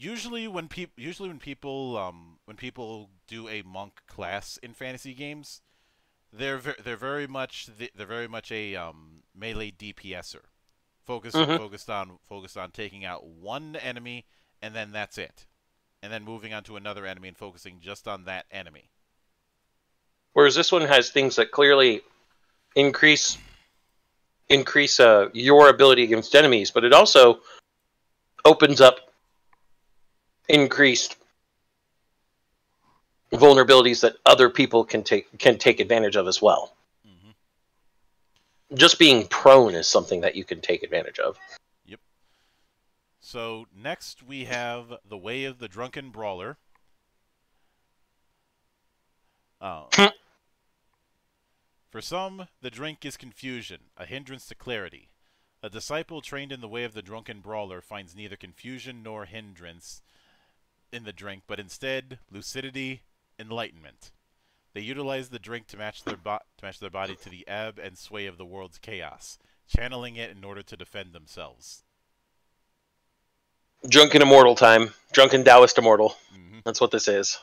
usually when people usually when people um when people do a monk class in fantasy games they're ver- they're very much the, they're very much a um melee DPSer focused Mhm. focused on focused on taking out one enemy and then that's it. And then moving on to another enemy and focusing just on that enemy. Whereas this one has things that clearly increase increase uh, your ability against enemies, but it also opens up increased vulnerabilities that other people can take can take advantage of as well. hmm Just being prone is something that you can take advantage of. Yep. So next we have the Way of the Drunken Brawler. Oh. For some, the drink is confusion, a hindrance to clarity. A disciple trained in the way of the drunken brawler finds neither confusion nor hindrance in the drink, but instead lucidity, enlightenment. They utilize the drink to match their bo- to match their body to the ebb and sway of the world's chaos, channeling it in order to defend themselves. Drunken immortal time. Drunken Taoist immortal. hmm That's what this is.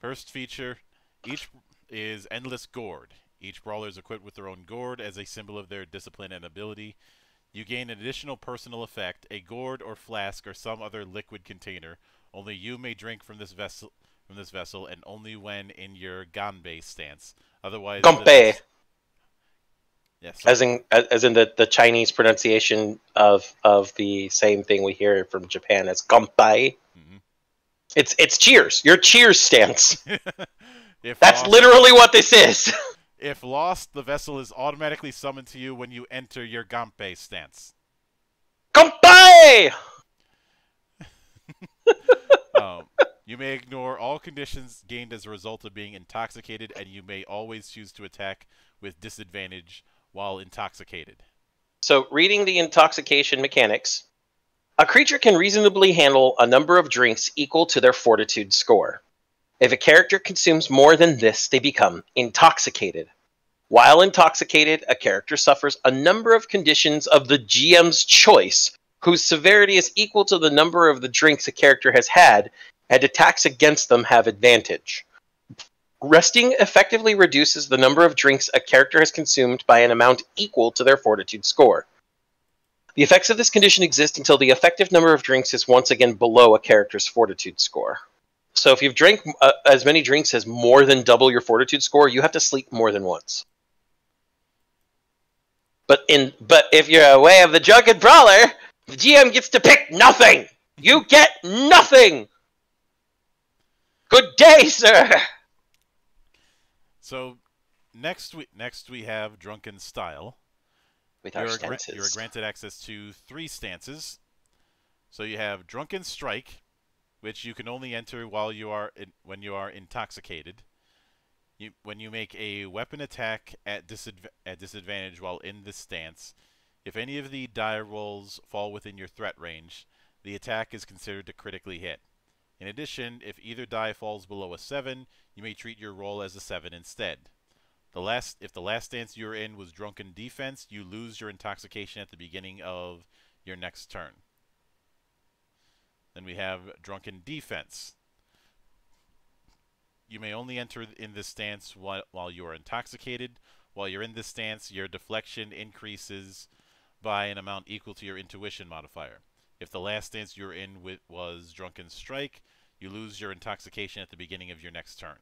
First feature, each is Endless Gourd. Each brawler is equipped with their own gourd as a symbol of their discipline and ability. You gain an additional personal effect, a gourd or flask or some other liquid container. Only you may drink from this vessel from this vessel and only when in your ganbei stance. Otherwise the Ganbei. Yes. As in as in the, the Chinese pronunciation of of the same thing we hear from Japan as Ganpai. Mhm. It's it's cheers. Your cheers stance. if That's lost, literally what this is. if lost, the vessel is automatically summoned to you when you enter your ganbei stance. Ganpai! you may ignore all conditions gained as a result of being intoxicated, and you may always choose to attack with disadvantage while intoxicated. So, reading the intoxication mechanics, a creature can reasonably handle a number of drinks equal to their fortitude score. If a character consumes more than this, they become intoxicated. While intoxicated, a character suffers a number of conditions of the GM's choice, whose severity is equal to the number of the drinks a character has had, and attacks against them have advantage. Resting effectively reduces the number of drinks a character has consumed by an amount equal to their fortitude score. The effects of this condition exist until the effective number of drinks is once again below a character's fortitude score. So if you've drank uh, as many drinks as more than double your fortitude score, you have to sleep more than once. But in but if you're away of the drunken brawler, the GM gets to pick nothing. You get nothing. Good day, sir. So, next we next we have Drunken Style. With our You're, gra- stances. you're granted access to three stances. So you have Drunken Strike, which you can only enter while you are in, when you are intoxicated. You, when you make a weapon attack at, disadv- at disadvantage while in this stance, if any of the die rolls fall within your threat range, the attack is considered to critically hit. In addition, if either die falls below a 7, you may treat your roll as a 7 instead. The last, if the last stance you were in was drunken defense, you lose your intoxication at the beginning of your next turn. Then we have drunken defense. You may only enter in this stance while, you are intoxicated. While you're in this stance, your deflection increases by an amount equal to your intuition modifier. If the last stance you were in with was drunken strike, you lose your intoxication at the beginning of your next turn.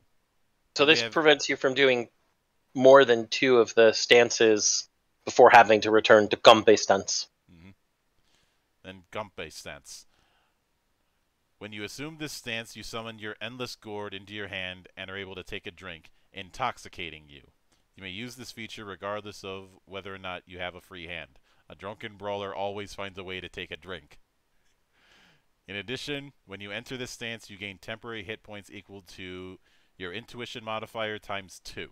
So this have- prevents you from doing more than two of the stances before having to return to Ganbei stance. hmm Then Ganbei stance. When you assume this stance, you summon your endless gourd into your hand and are able to take a drink. intoxicating you. You may use this feature regardless of whether or not you have a free hand. A drunken brawler always finds a way to take a drink. In addition, when you enter this stance, you gain temporary hit points equal to your intuition modifier times 2.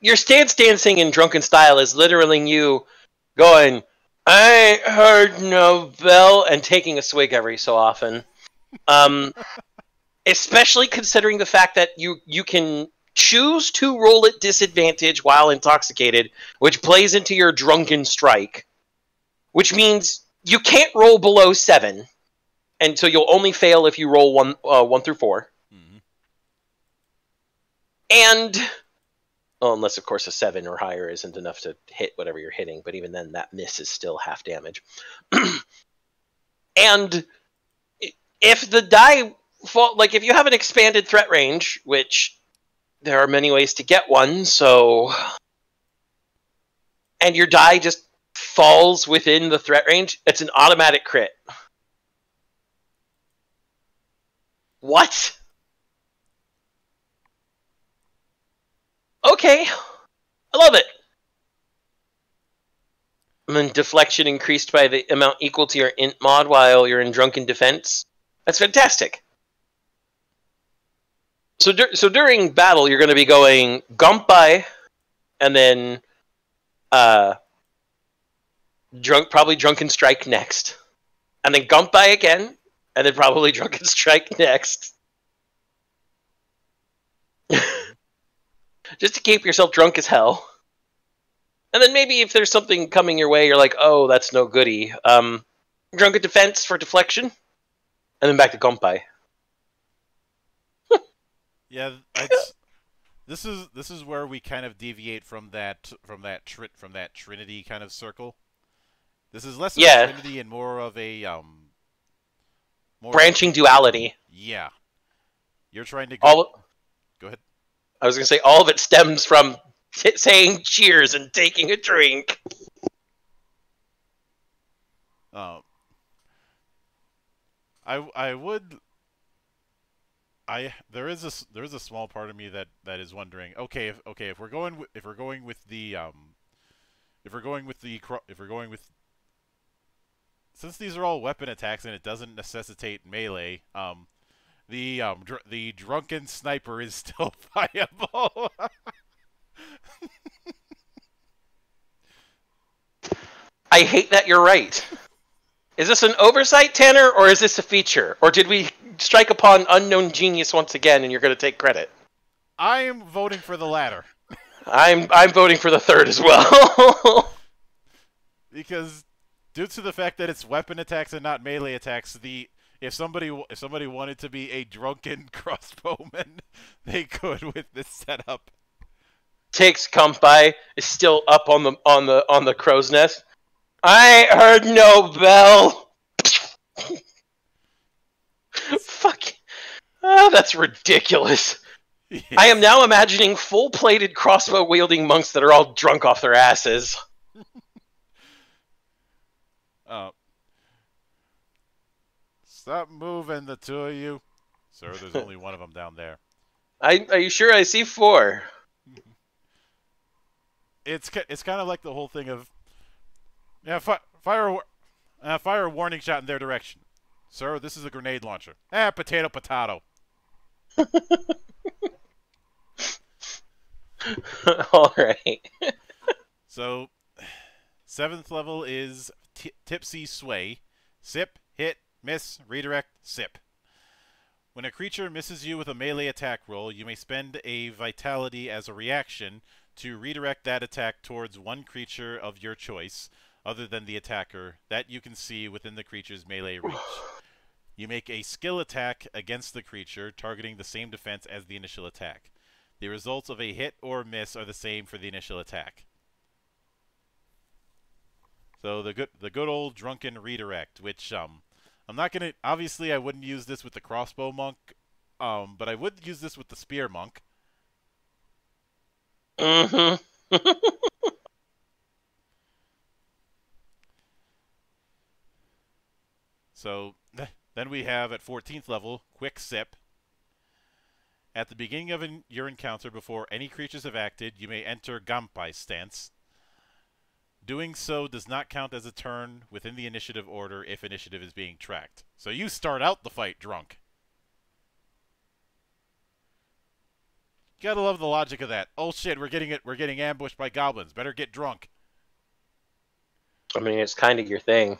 Your stance dancing in drunken style is literally you going, I heard no bell, and taking a swig every so often. Um, especially considering the fact that you you can choose to roll at disadvantage while intoxicated, which plays into your drunken strike, which means you can't roll below seven, and so you'll only fail if you roll one uh, one through 4 Mhm. and well, unless of course a seven or higher isn't enough to hit whatever you're hitting, but even then that miss is still half damage. and if the die fall, like if you have an expanded threat range, which there are many ways to get one, so and your die just falls within the threat range, it's an automatic crit. What? Okay. I love it. And then deflection increased by the amount equal to your int mod while you're in drunken defense. That's fantastic. So, dur- so during battle, you're going to be going Ganbei, and then uh, drunk, probably drunken strike next, and then Ganbei again, and then probably drunken strike next. Just to keep yourself drunk as hell. And then maybe if there's something coming your way, you're like, oh, that's no goody. Um, drunken defense for deflection, and then back to Ganbei. Yeah, this is this is where we kind of deviate from that from that tri- from that Trinity kind of circle. This is less of Yeah. a Trinity and more of a um more Branching duality. Yeah. You're trying to go All Go ahead. I was gonna say all of it stems from saying cheers and taking a drink. Um, I I would. I there is a there is a small part of me that that is wondering. Okay, if okay if we're going if we're going with the um, if we're going with the if we're going with since these are all weapon attacks and it doesn't necessitate melee, um, the um dr- the drunken sniper is still viable. I hate that you're right. Is this an oversight, Tanner, or is this a feature? Or did we strike upon unknown genius once again and you're going to take credit? I am voting for the latter. I'm I'm voting for the third as well. because due to the fact that it's weapon attacks and not melee attacks, the if somebody if somebody wanted to be a drunken crossbowman, they could with this setup. Takes by is still up on the on the on the crow's nest. I heard no bell. Fuck. Ah, that's ridiculous. I am now imagining full-plated crossbow-wielding monks that are all drunk off their asses. Uh, stop moving, the two of you. Sir, there's only one of them down there. I, are you sure I see four? It's it's kind of like the whole thing of yeah, fi- fire a uh, fire a warning shot in their direction. Sir, this is a grenade launcher. Ah, potato, potato. all right. So, seventh level is t- Tipsy Sway. Sip, hit, miss, redirect, sip. When a creature misses you with a melee attack roll, you may spend a vitality as a reaction to redirect that attack towards one creature of your choice, other than the attacker, that you can see within the creature's melee reach. You make a skill attack against the creature, targeting the same defense as the initial attack. The results of a hit or miss are the same for the initial attack. So the good the good old drunken redirect, which um I'm not gonna obviously I wouldn't use this with the crossbow monk, um, but I would use this with the spear monk. Mm-hmm. So then we have at 14th level quick sip. At the beginning of an, your encounter, before any creatures have acted, you may enter Ganbei stance. Doing so does not count as a turn within the initiative order if initiative is being tracked. So you start out the fight drunk. You gotta love the logic of that. Oh shit, we're getting it. We're getting ambushed by goblins. Better get drunk. I mean, it's kind of your thing.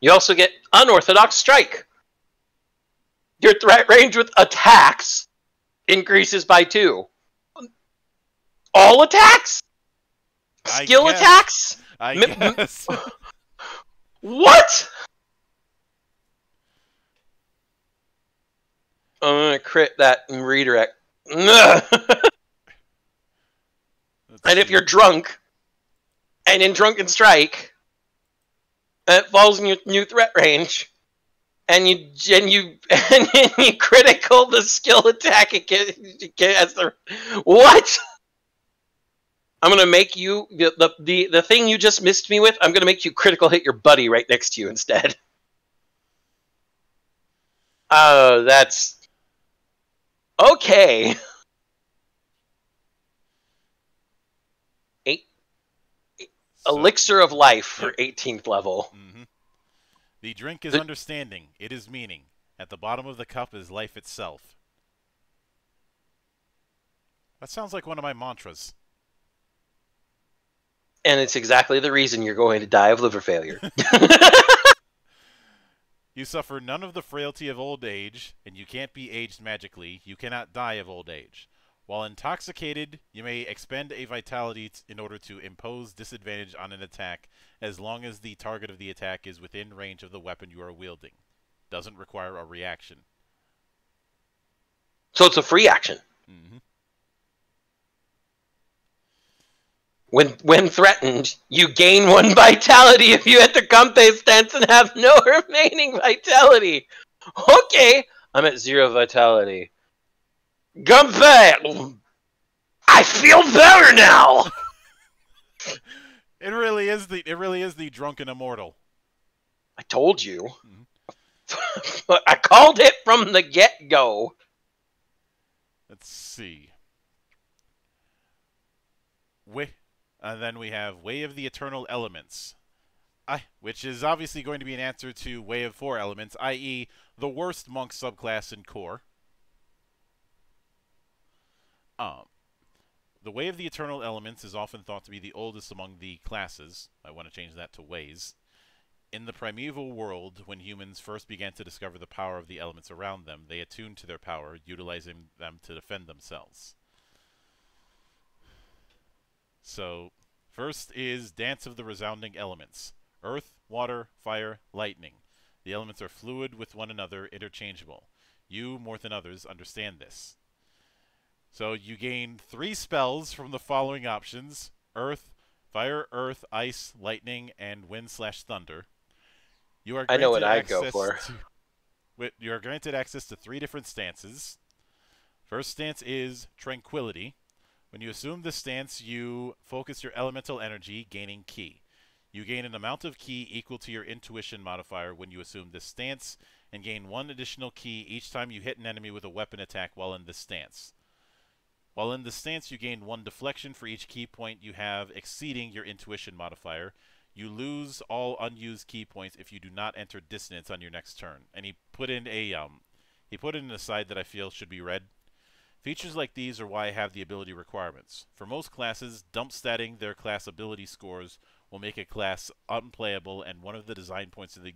You also get unorthodox strike. Your threat range with attacks increases by two. All attacks? I Skill guess. attacks? I Mi- m- guess. What? I'm gonna crit that and redirect. And if you're drunk, and in drunken strike, and it falls in your new threat range, and you and you and you critical the skill attack against, against the what? I'm gonna make you the, the the the thing you just missed me with. I'm gonna make you critical hit your buddy right next to you instead. Oh, that's okay. Eight So- elixir of life for 18th level. Mhm. The drink is The- understanding. It is meaning. At the bottom of the cup is life itself. That sounds like one of my mantras. And it's exactly the reason you're going to die of liver failure. You suffer none of the frailty of old age, and you can't be aged magically. You cannot die of old age. While intoxicated, you may expend a vitality t- in order to impose disadvantage on an attack as long as the target of the attack is within range of the weapon you are wielding. Doesn't require a reaction. so it's a free action. hmm When when threatened, you gain one vitality if you enter Ganbei stance and have no remaining vitality. Okay, I'm at zero vitality. Ganbei! I feel better now! It really is the it really is the drunken immortal. I told you. Mm-hmm. I called it from the get go. Let's see. Way, and then we have Way of the Eternal Elements, which is obviously going to be an answer to Way of Four Elements, i.e., the worst monk subclass in core. Um, the Way of the Eternal Elements is often thought to be the oldest among the classes. I want to change that to ways. In the primeval world, when humans first began to discover the power of the elements around them, they attuned to their power, utilizing them to defend themselves. So, first is Dance of the Resounding Elements Earth, Water, Fire, Lightning. The elements are fluid with one another, interchangeable. You, more than others, understand this. So, you gain three spells from the following options Earth, Fire, Earth, Ice, Lightning, and Wind slash Thunder. You are I know what I'd go for. to- You are granted access to three different stances. First stance is Tranquility. When you assume this stance, you focus your elemental energy, gaining Ki. You gain an amount of Ki equal to your Intuition modifier when you assume this stance, and gain one additional Ki each time you hit an enemy with a weapon attack while in this stance. While in this stance, you gain one deflection for each ki point you have exceeding your Intuition modifier. You lose all unused ki points if you do not enter dissonance on your next turn. And he put in a um, he put in an aside that I feel should be read. Features like these are why I have the ability requirements. For most classes, dump statting their class ability scores will make a class unplayable, and one of the design points of the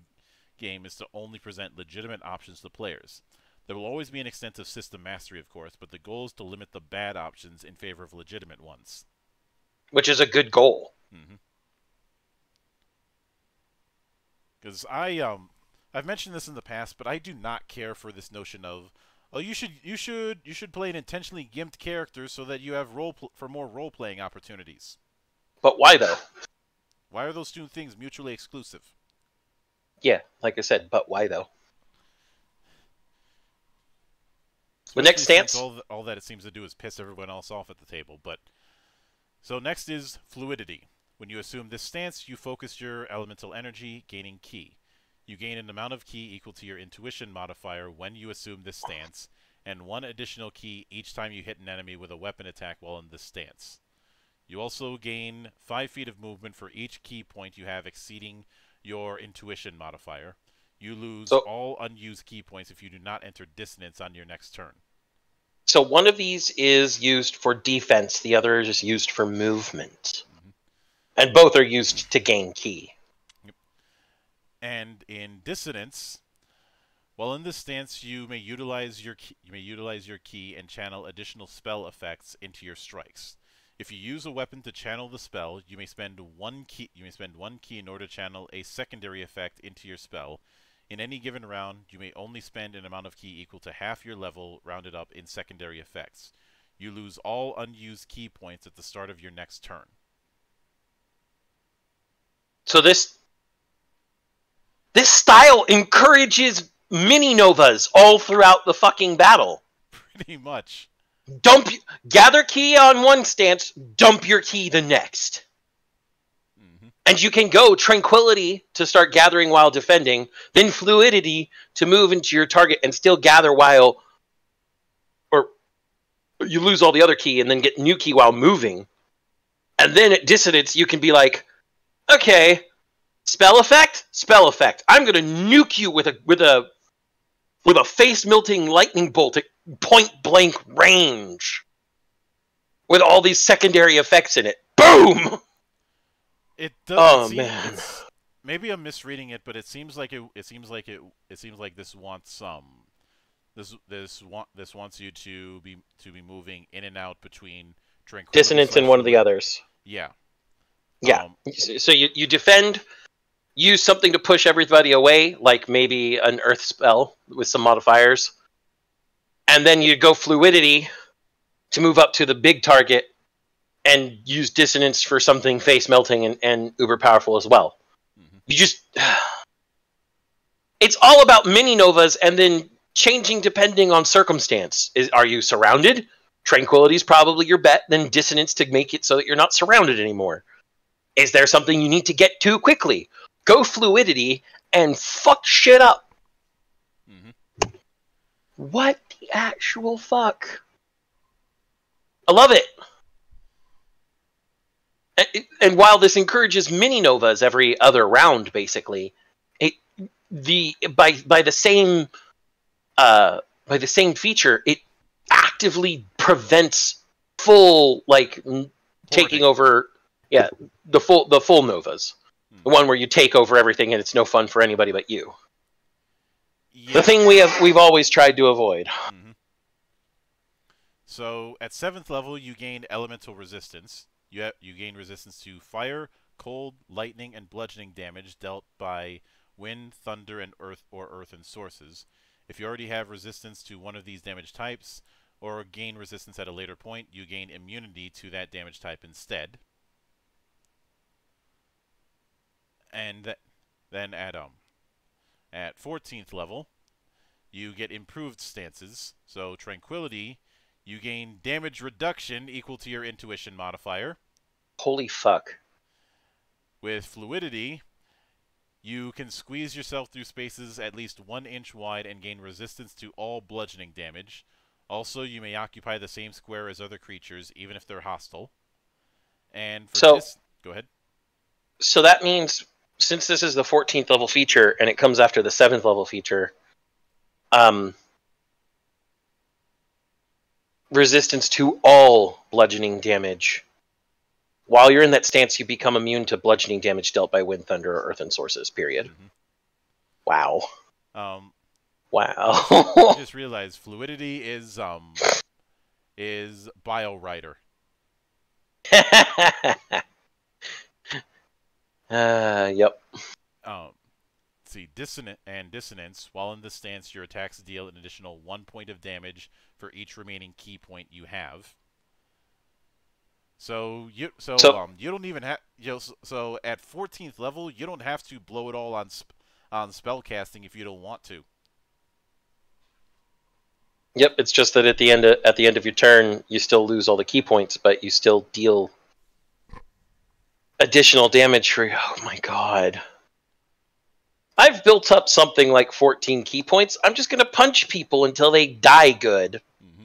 game is to only present legitimate options to players. There will always be an extent of system mastery, of course, but the goal is to limit the bad options in favor of legitimate ones. Which is a good goal. Because I um, I've mentioned this in the past, but I do not care for this notion of, oh, you should you should you should play an intentionally gimped character so that you have role for more role playing opportunities. But why though? Why are those two things mutually exclusive? Yeah, like I said, but why though? The next stance? All, th- all that it seems to do is piss everyone else off at the table. But so next is fluidity. When you assume this stance, you focus your elemental energy, gaining ki. You gain an amount of ki equal to your intuition modifier when you assume this stance, and one additional ki each time you hit an enemy with a weapon attack while in this stance. You also gain 5 feet of movement for each ki point you have exceeding your intuition modifier. You lose So- all unused ki points if you do not enter dissonance on your next turn. So one of these is used for defense, the other is used for movement. Mhm. And both are used to gain ki. And in dissonance, while in this stance, you may utilize your ki, you may utilize your ki and channel additional spell effects into your strikes. If you use a weapon to channel the spell, you may spend one ki. You may spend one ki in order to channel a secondary effect into your spell. In any given round, you may only spend an amount of ki equal to half your level, rounded up in secondary effects. You lose all unused ki points at the start of your next turn. So this this style encourages mini novas all throughout the fucking battle. Pretty much. Dump gather ki on one stance, dump your ki the next. hmm And you can go tranquility to start gathering while defending, then fluidity to move into your target and still gather while or you lose all the other ki and then get new ki while moving. And then at dissonance you can be like, okay, spell effect, spell effect. I'm gonna nuke you with a with a with a face melting lightning bolt at point blank range. With all these secondary effects in it. Boom! It does. Oh, seem, man. maybe I'm misreading it, but it seems like it. It seems like it. It seems like this wants some. This this want this wants you to be to be moving in and out between tranquility. Dissonance and one of the others. Yeah. Yeah. Um, So you, you defend, use something to push everybody away, like maybe an earth spell with some modifiers. And then you go fluidity to move up to the big target and use dissonance for something face melting and, and uber powerful as well. mhm. You just. It's all about mini novas and then changing depending on circumstance. Is, are you surrounded? Tranquility is probably your bet, then dissonance to make it so that you're not surrounded anymore. Is there something you need to get to quickly? Go fluidity and fuck shit up. Mhm. What the actual fuck? I love it. And, and while this encourages mini novas every other round, basically, it the by by the same uh, by the same feature, it actively prevents full like taking over. Yeah, the full the full novas, the Hmm. one where you take over everything and it's no fun for anybody but you. Yeah. The thing we have we've always tried to avoid. Mhm. So at seventh level, you gain elemental resistance. You ha- you gain resistance to fire, cold, lightning, and bludgeoning damage dealt by wind, thunder, and earth or earthen sources. If you already have resistance to one of these damage types, or gain resistance at a later point, you gain immunity to that damage type instead. And th- then at um at 14th level, you get improved stances. So tranquility, you gain damage reduction equal to your intuition modifier. Holy fuck! With fluidity, you can squeeze yourself through spaces at least one inch wide and gain resistance to all bludgeoning damage. Also, you may occupy the same square as other creatures, even if they're hostile. And for So- dis- go ahead. So that means since this is the 14th level feature and it comes after the 7th level feature, um, resistance to all bludgeoning damage. While you're in that stance, you become immune to bludgeoning damage dealt by wind, thunder, or earthen sources. Period. Mhm. Wow. Um, Wow. I just realized fluidity is um is Bio Rider. uh, yep. Um, see, dissonant and dissonance. While in this stance, your attacks deal an additional one point of damage for each remaining ki point you have. So you so, So- um you don't even have you know, so, so at 14th level you don't have to blow it all on sp- on spell casting if you don't want to. Yep. It's just that at the end of, at the end of your turn, you still lose all the ki points, but you still deal additional damage for. Oh my god. I've built up something like 14 ki points. I'm just going to punch people until they die good. hmm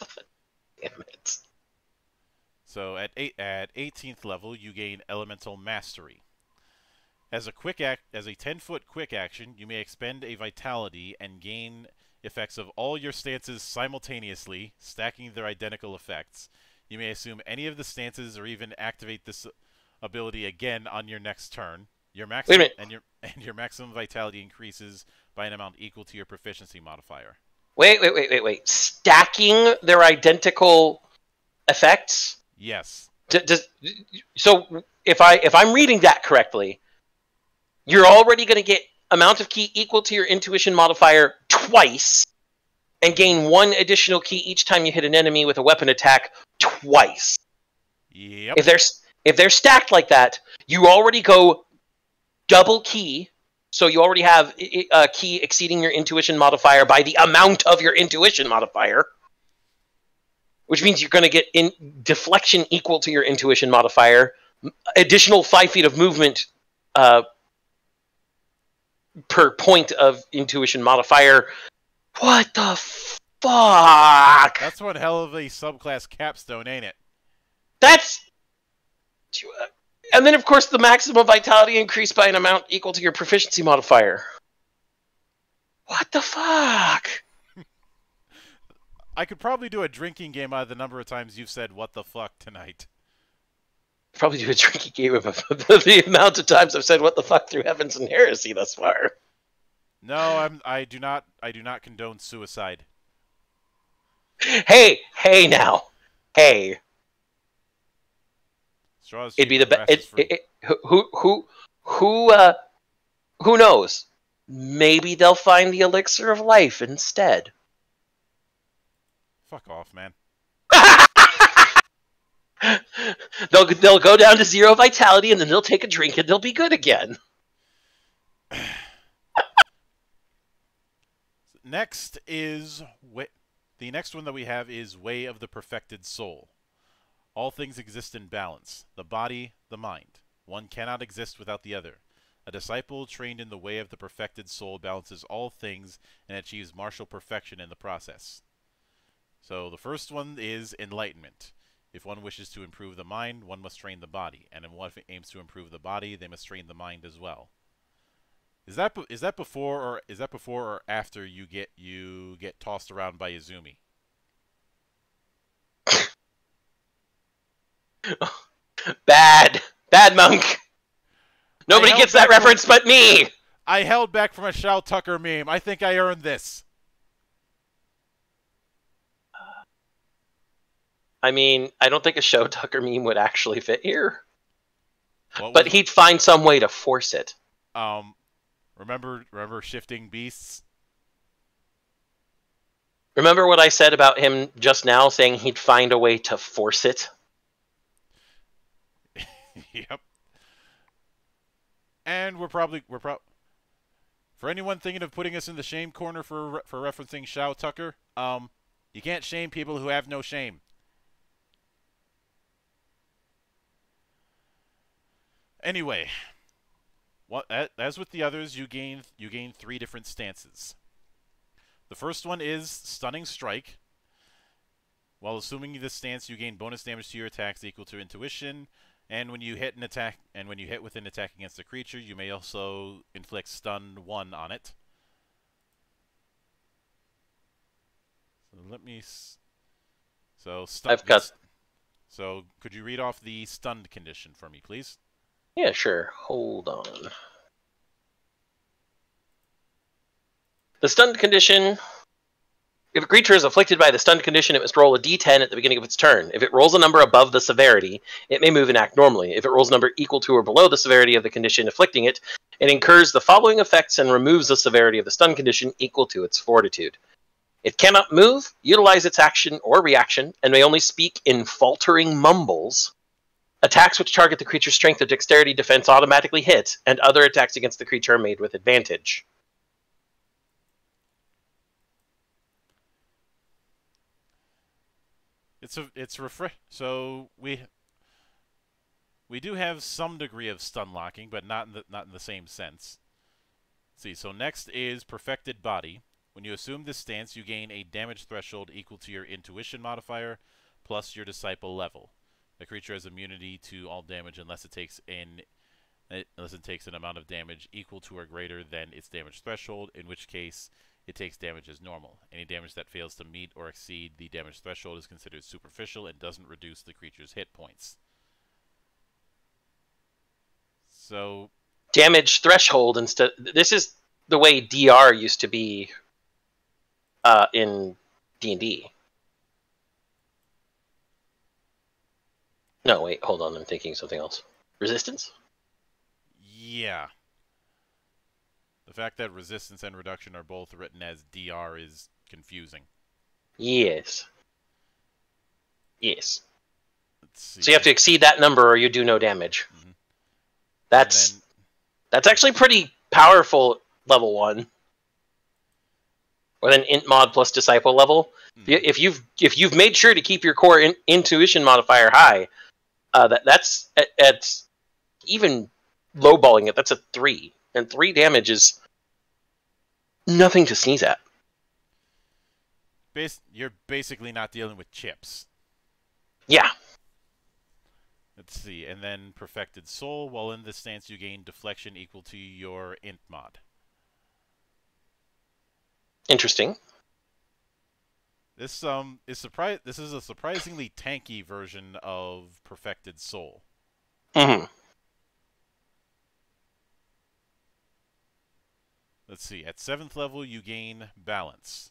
Damn it. So at eight at 18th level, you gain Elemental Mastery. As a quick act, as a 10 foot quick action, you may expend a Vitality and gain effects of all your stances simultaneously, stacking their identical effects. You may assume any of the stances or even activate this ability again on your next turn. Your maximum and your and your maximum vitality increases by an amount equal to your proficiency modifier. Wait, wait, wait, wait, wait. Stacking their identical effects? Yes. D- does, so if I if I'm reading that correctly, you're already going to get amount of ki equal to your intuition modifier twice, and gain one additional ki each time you hit an enemy with a weapon attack twice. Yep. If they're if they're stacked like that, you already go double ki. So you already have a ki exceeding your intuition modifier by the amount of your intuition modifier, which means you're going to get in deflection equal to your intuition modifier, additional five feet of movement uh, per point of intuition modifier. What the fuck? That's one hell of a subclass capstone, ain't it? That's. Uh, and then, of course, the maximum vitality increased by an amount equal to your proficiency modifier. What the fuck? I could probably do a drinking game out of the number of times you've said "what the fuck" tonight. Probably do a drinking game of the amount of times I've said "what the fuck" through heavens and heresy thus far. No, I'm. I do not. I do not condone suicide. Hey, hey, now, hey. Straws. It'd be the best. It, it, it, who, who, who, uh, who knows? Maybe they'll find the elixir of life instead. Fuck off, man. they'll they'll go down to zero vitality and then they'll take a drink and they'll be good again. Next is wa- the next one that we have is Way of the Perfected Soul. All things exist in balance, the body, the mind. One cannot exist without the other. A disciple trained in the way of the perfected soul balances all things and achieves martial perfection in the process. So the first one is enlightenment. If one wishes to improve the mind, one must train the body, and if one aims to improve the body, they must train the mind as well. Is that is that before or is that before or after you get you get tossed around by Izumi? Bad, bad monk. Nobody gets that back from- reference but me. I held back from a Shou Tucker meme. I think I earned this. I mean, I don't think a Shou Tucker meme would actually fit here, What but he'd find some way to force it. um remember remember shifting beasts? Remember what I said about him just now, saying he'd find a way to force it? yep. And we're probably we're pro for anyone thinking of putting us in the shame corner for for referencing Shou Tucker, um, you can't shame people who have no shame. Anyway, what as with the others, you gain you gain three different stances. The first one is stunning strike. While assuming this stance, you gain bonus damage to your attacks equal to intuition, and when you hit an attack, and when you hit with an attack against a creature, you may also inflict stun one on it. So let me. S- so stun. I've got- So could you read off the stunned condition for me, please? Yeah, sure. Hold on. The stunned condition. If a creature is afflicted by the stunned condition, it must roll a d10 at the beginning of its turn. If it rolls a number above the severity, it may move and act normally. If it rolls a number equal to or below the severity of the condition afflicting it, it incurs the following effects and removes the severity of the stun condition equal to its fortitude. It cannot move, utilize its action or reaction, and may only speak in faltering mumbles. Attacks which target the creature's strength or dexterity defense automatically hit, and other attacks against the creature are made with advantage. It's a it's refresh. So we We do have some degree of stun locking, but not in the not in the same sense. Let's see, so next is Perfected Body. When you assume this stance, you gain a damage threshold equal to your intuition modifier plus your disciple level. The creature has immunity to all damage unless it takes an unless it takes an amount of damage equal to or greater than its damage threshold, in which case it takes damage as normal. Any damage that fails to meet or exceed the damage threshold is considered superficial and doesn't reduce the creature's hit points. So damage threshold instead. This is the way DR used to be uh, in D and D. No, wait, hold on. I'm thinking something else. Resistance. Yeah. The fact that resistance and reduction are both written as DR is confusing. Yes. Yes. So you have to exceed that number, or you do no damage. Mhm. That's then- that's actually pretty powerful level one. With an int mod plus disciple level, mhm. If you've if you've made sure to keep your core in, intuition modifier high, uh, that that's at, at even lowballing it. That's a three, and three damage is nothing to sneeze at. Bas- you're basically not dealing with chips. Yeah, Let's see, and then perfected soul. While in this stance, you gain deflection equal to your int mod. interesting. This um is surprise. This is a surprisingly tanky version of perfected soul. hmm Let's see. At seventh level, you gain balance.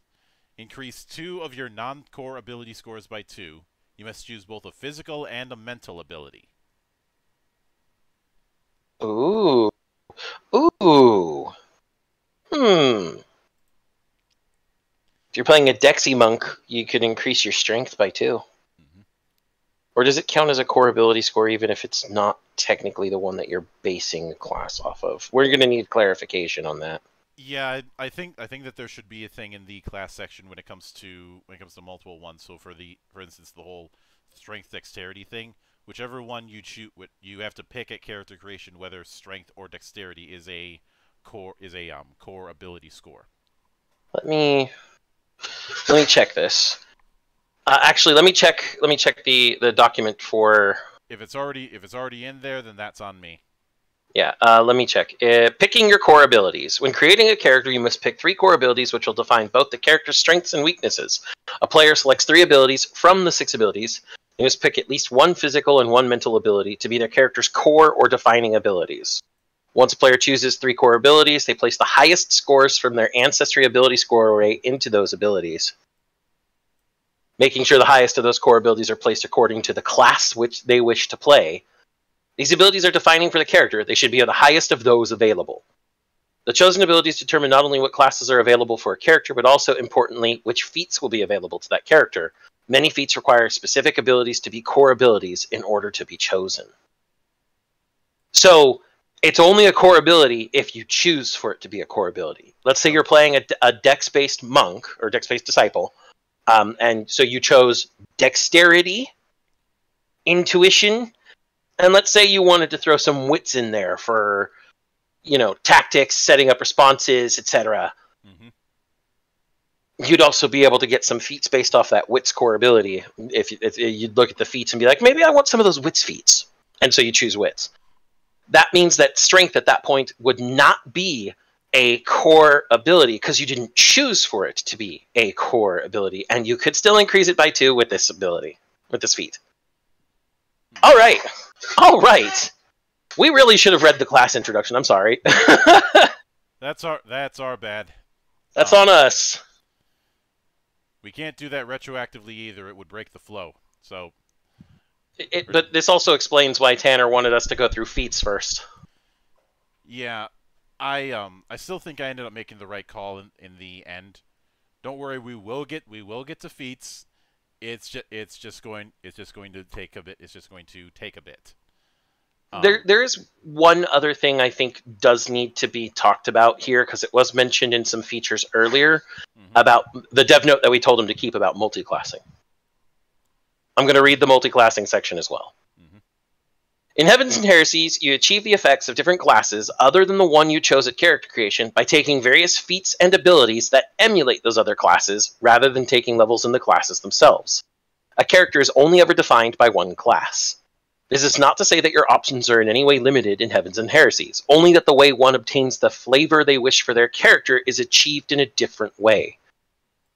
Increase two of your non-core ability scores by two. You must choose both a physical and a mental ability. Ooh, ooh, hmm. If you're playing a Dexy monk, you could increase your strength by 2 Mhm. Or does it count as a core ability score even if it's not technically the one that you're basing the class off of? We're going to need clarification on that. Yeah, I, I think I think that there should be a thing in the class section when it comes to when it comes to multiple ones. So for the for instance the whole strength dexterity thing, whichever one you choose, you have to pick at character creation whether strength or dexterity is a core is a um core ability score. Let me let me check this. Uh, actually, let me check. Let me check the the document for. If it's already if it's already in there, then that's on me. Yeah, uh, let me check. Uh, picking your core abilities. When creating a character, you must pick three core abilities, which will define both the character's strengths and weaknesses. A player selects three abilities from the six abilities. They must pick at least one physical and one mental ability to be their character's core or defining abilities. Once a player chooses three core abilities, they place the highest scores from their ancestry ability score array into those abilities. Making sure the highest of those core abilities are placed according to the class which they wish to play. These abilities are defining for the character. They should be the highest of those available. The chosen abilities determine not only what classes are available for a character, but also, importantly, which feats will be available to that character. Many feats require specific abilities to be core abilities in order to be chosen. So, it's only a core ability if you choose for it to be a core ability. Let's say you're playing a, a dex based monk or dex based disciple, um, and so you chose dexterity, intuition, and let's say you wanted to throw some wits in there for, you know, tactics, setting up responses, etc. hmm You'd also be able to get some feats based off that wits core ability. If, if you'd look at the feats and be like, maybe I want some of those wits feats, and so you choose wits. That means that strength at that point would not be a core ability because you didn't choose for it to be a core ability, and you could still increase it by two with this ability, with this feat. All right, all right. We really should have read the class introduction. I'm sorry. That's our that's our bad. That's Oh. on um, us. We can't do that retroactively either. It would break the flow. So It, but this also explains why Tanner wanted us to go through feats first. yeah, I um I still think I ended up making the right call in, in the end. Don't worry, we will get we will get to feats. It's just it's just going it's just going to take a bit. It's just going to take a bit. Um, There, there is one other thing I think does need to be talked about here because it was mentioned in some features earlier mhm. about the dev note that we told him to keep about multiclassing. I'm going to read the multiclassing section as well. Mhm. In Heavens and Heresies, you achieve the effects of different classes other than the one you chose at character creation by taking various feats and abilities that emulate those other classes rather than taking levels in the classes themselves. A character is only ever defined by one class. This is not to say that your options are in any way limited in Heavens and Heresies, only that the way one obtains the flavor they wish for their character is achieved in a different way.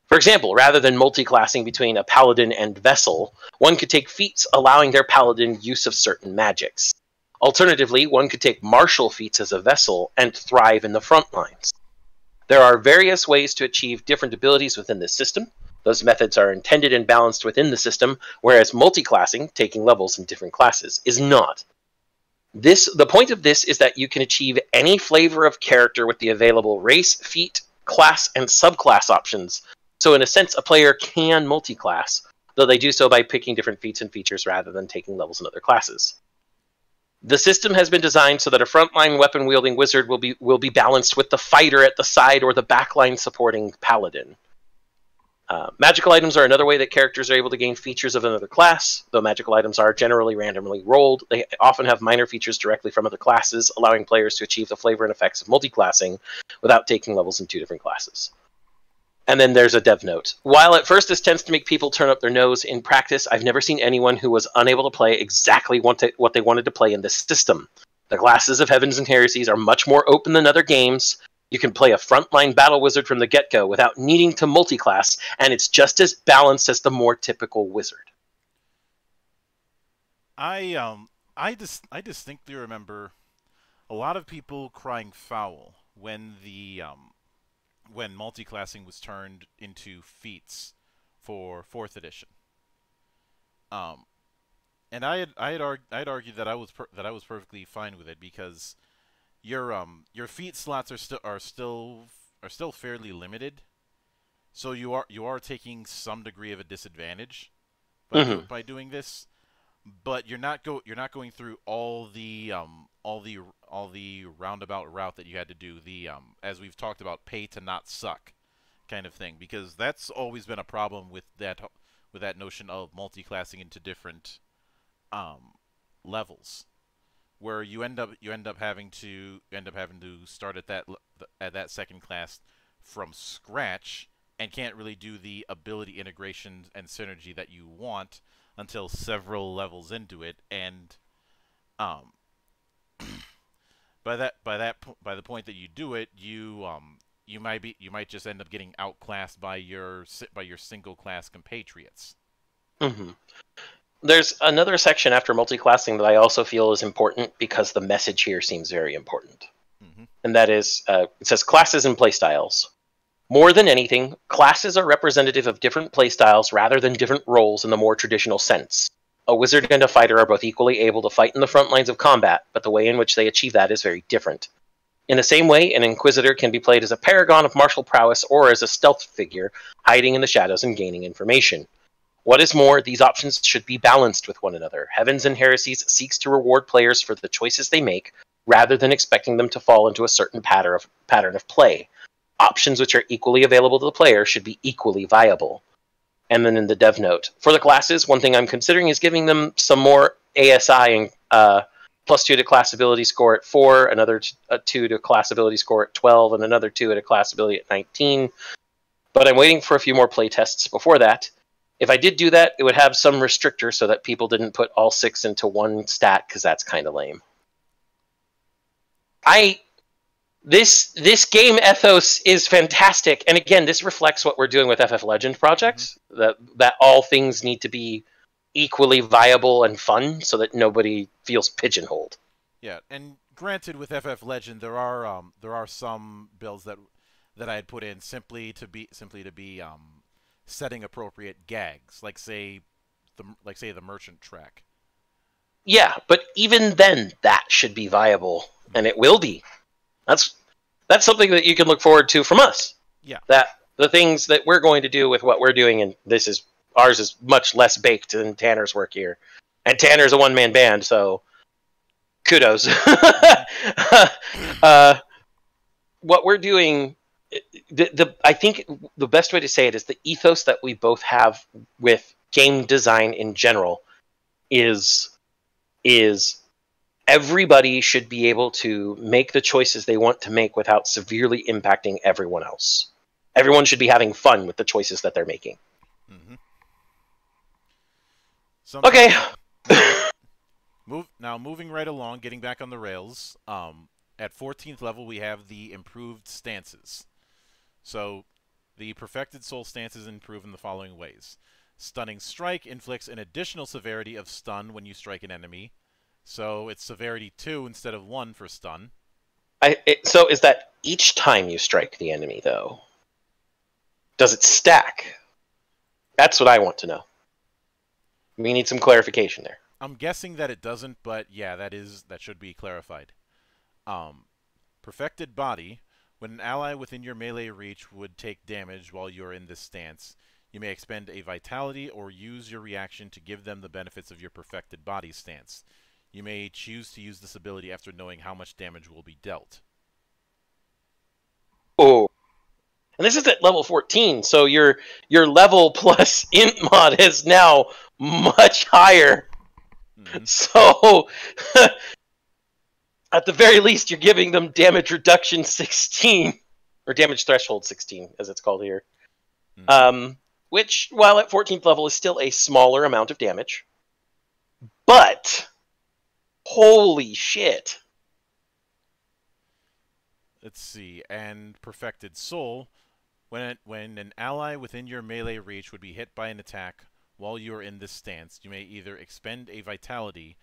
For example, rather than multi-classing between a paladin and vessel, one could take feats allowing their paladin use of certain magics. Alternatively, one could take martial feats as a vessel and thrive in the front lines. There are various ways to achieve different abilities within this system. Those methods are intended and balanced within the system, whereas multi-classing, taking levels in different classes, is not. This the point of this is that you can achieve any flavor of character with the available race, feat, class, and subclass options so, in a sense, a player can multi-class, though they do so by picking different feats and features rather than taking levels in other classes. The system has been designed so that a frontline weapon wielding wizard will be will be balanced with the fighter at the side or the backline supporting paladin. Uh, magical items are another way that characters are able to gain features of another class. Though magical items are generally randomly rolled, they often have minor features directly from other classes, allowing players to achieve the flavor and effects of multi-classing without taking levels in two different classes. And then there's a dev note. While at first this tends to make people turn up their nose, in practice, I've never seen anyone who was unable to play exactly what they, what they wanted to play in this system. The classes of Heavens and Heresies are much more open than other games. You can play a frontline battle wizard from the get go without needing to multiclass, and it's just as balanced as the more typical wizard. I um I dis- I distinctly remember a lot of people crying foul when the um when multiclassing was turned into feats for fourth edition. Um, and I had I had arg- I had argued that I was that I was perfectly fine with it because your um your feat slots are still are still are still fairly limited, so you are you are taking some degree of a disadvantage by, mm-hmm. by doing this but you're not go you're not going through all the um all the all the roundabout route that you had to do the um as we've talked about pay to not suck kind of thing because that's always been a problem with that with that notion of multi-classing into different um levels where you end up you end up having to end up having to start at that at that second class from scratch and can't really do the ability integration and synergy that you want until several levels into it, and um, by that by that by the point that you do it, you um you might be you might just end up getting outclassed by your by your single class compatriots. Mm-hmm. There's another section after multi-classing that I also feel is important because the message here seems very important, mm-hmm. and that is uh, it says classes and playstyles. More than anything, classes are representative of different playstyles rather than different roles in the more traditional sense. A wizard and a fighter are both equally able to fight in the front lines of combat, but the way in which they achieve that is very different. In the same way, an inquisitor can be played as a paragon of martial prowess or as a stealth figure, hiding in the shadows and gaining information. What is more, these options should be balanced with one another. Heavens and Heresies seeks to reward players for the choices they make, rather than expecting them to fall into a certain pattern of, pattern of play options which are equally available to the player should be equally viable. And then in the dev note, for the classes, one thing I'm considering is giving them some more ASI and uh, plus two to class ability score at four, another t- two to class ability score at 12, and another two at a class ability at 19. But I'm waiting for a few more play tests before that. If I did do that, it would have some restrictor so that people didn't put all six into one stat because that's kind of lame. I this this game ethos is fantastic. And again this reflects what we're doing with ff legend projects mm-hmm. that that all things need to be equally viable and fun so that nobody feels pigeonholed. Yeah and granted with ff legend there are um there are some builds that that i had put in simply to be simply to be um setting appropriate gags like say the like say the merchant track. Yeah but even then that should be viable and it will be that's that's something that you can look forward to from us. Yeah. That the things that we're going to do with what we're doing, and this is ours is much less baked than Tanner's work here, and Tanner's a one man band, so kudos. uh, what we're doing, the, the I think the best way to say it is the ethos that we both have with game design in general is is everybody should be able to make the choices they want to make without severely impacting everyone else. Everyone should be having fun with the choices that they're making. Mm-hmm. Okay. Move now. Moving right along, getting back on the rails. Um, at 14th level, we have the improved stances. So, the perfected soul stances improve in the following ways: Stunning strike inflicts an additional severity of stun when you strike an enemy. So it's severity two instead of one for stun. I, it, so is that each time you strike the enemy, though? Does it stack? That's what I want to know. We need some clarification there. I'm guessing that it doesn't, but yeah, that is that should be clarified. Um, perfected body. When an ally within your melee reach would take damage while you're in this stance, you may expend a vitality or use your reaction to give them the benefits of your perfected body stance. You may choose to use this ability after knowing how much damage will be dealt. Oh. And this is at level 14, so your your level plus int mod is now much higher. Mm-hmm. So at the very least you're giving them damage reduction 16 or damage threshold 16 as it's called here. Mm-hmm. Um which while at 14th level is still a smaller amount of damage. But Holy shit. Let's see. And Perfected Soul. When, it, when an ally within your melee reach would be hit by an attack while you are in this stance, you may either expend a vitality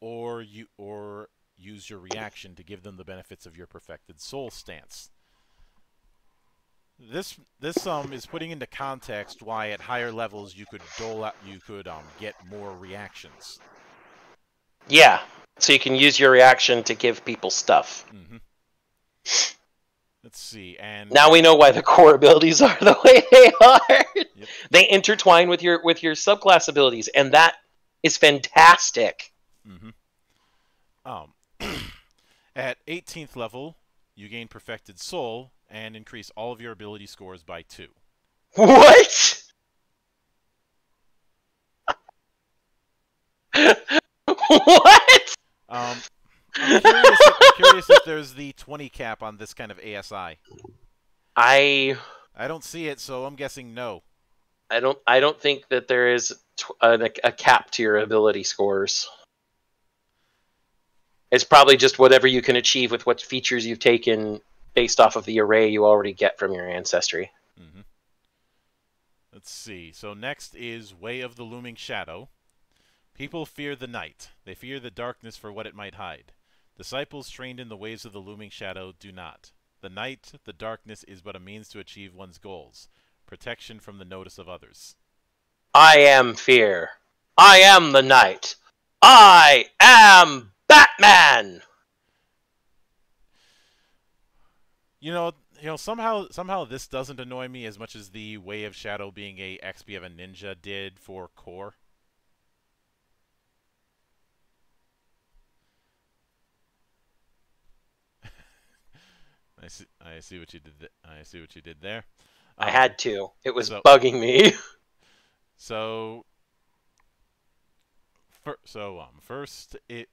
or you or use your reaction to give them the benefits of your perfected soul stance. This this um is putting into context why at higher levels you could dole out you could um get more reactions. Yeah, so you can use your reaction to give people stuff. Mm-hmm. Let's see, and now we know why the core abilities are the way they are. Yep. They intertwine with your with your subclass abilities, and that is fantastic. Mm-hmm. Um, at 18th level, you gain Perfected Soul and increase all of your ability scores by two. What? what? Um, I'm curious, if, I'm curious if there's the 20 cap on this kind of ASI. I I don't see it, so I'm guessing no. I don't I don't think that there is a, a cap to your ability scores. It's probably just whatever you can achieve with what features you've taken based off of the array you already get from your ancestry. Mm-hmm. Let's see. So next is Way of the Looming Shadow. People fear the night. They fear the darkness for what it might hide. Disciples trained in the ways of the looming shadow do not. The night, the darkness, is but a means to achieve one's goals. Protection from the notice of others. I am fear. I am the night. I am Batman! You know, you know, somehow somehow this doesn't annoy me as much as the Way of Shadow being a XP of a ninja did for core. I see. I see what you did. I see what you did there. Um, I had to. It was so, bugging me. so, so um, first it.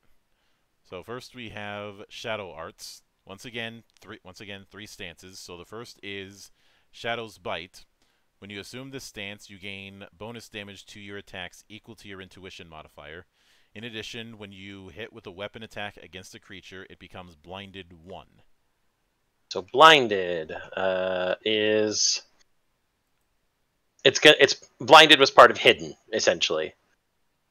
So first we have shadow arts. Once again, three. Once again, three stances. So the first is Shadow's Bite. When you assume this stance, you gain bonus damage to your attacks equal to your intuition modifier. In addition, when you hit with a weapon attack against a creature, it becomes blinded 1. So blinded uh, is it's it's blinded was part of hidden essentially.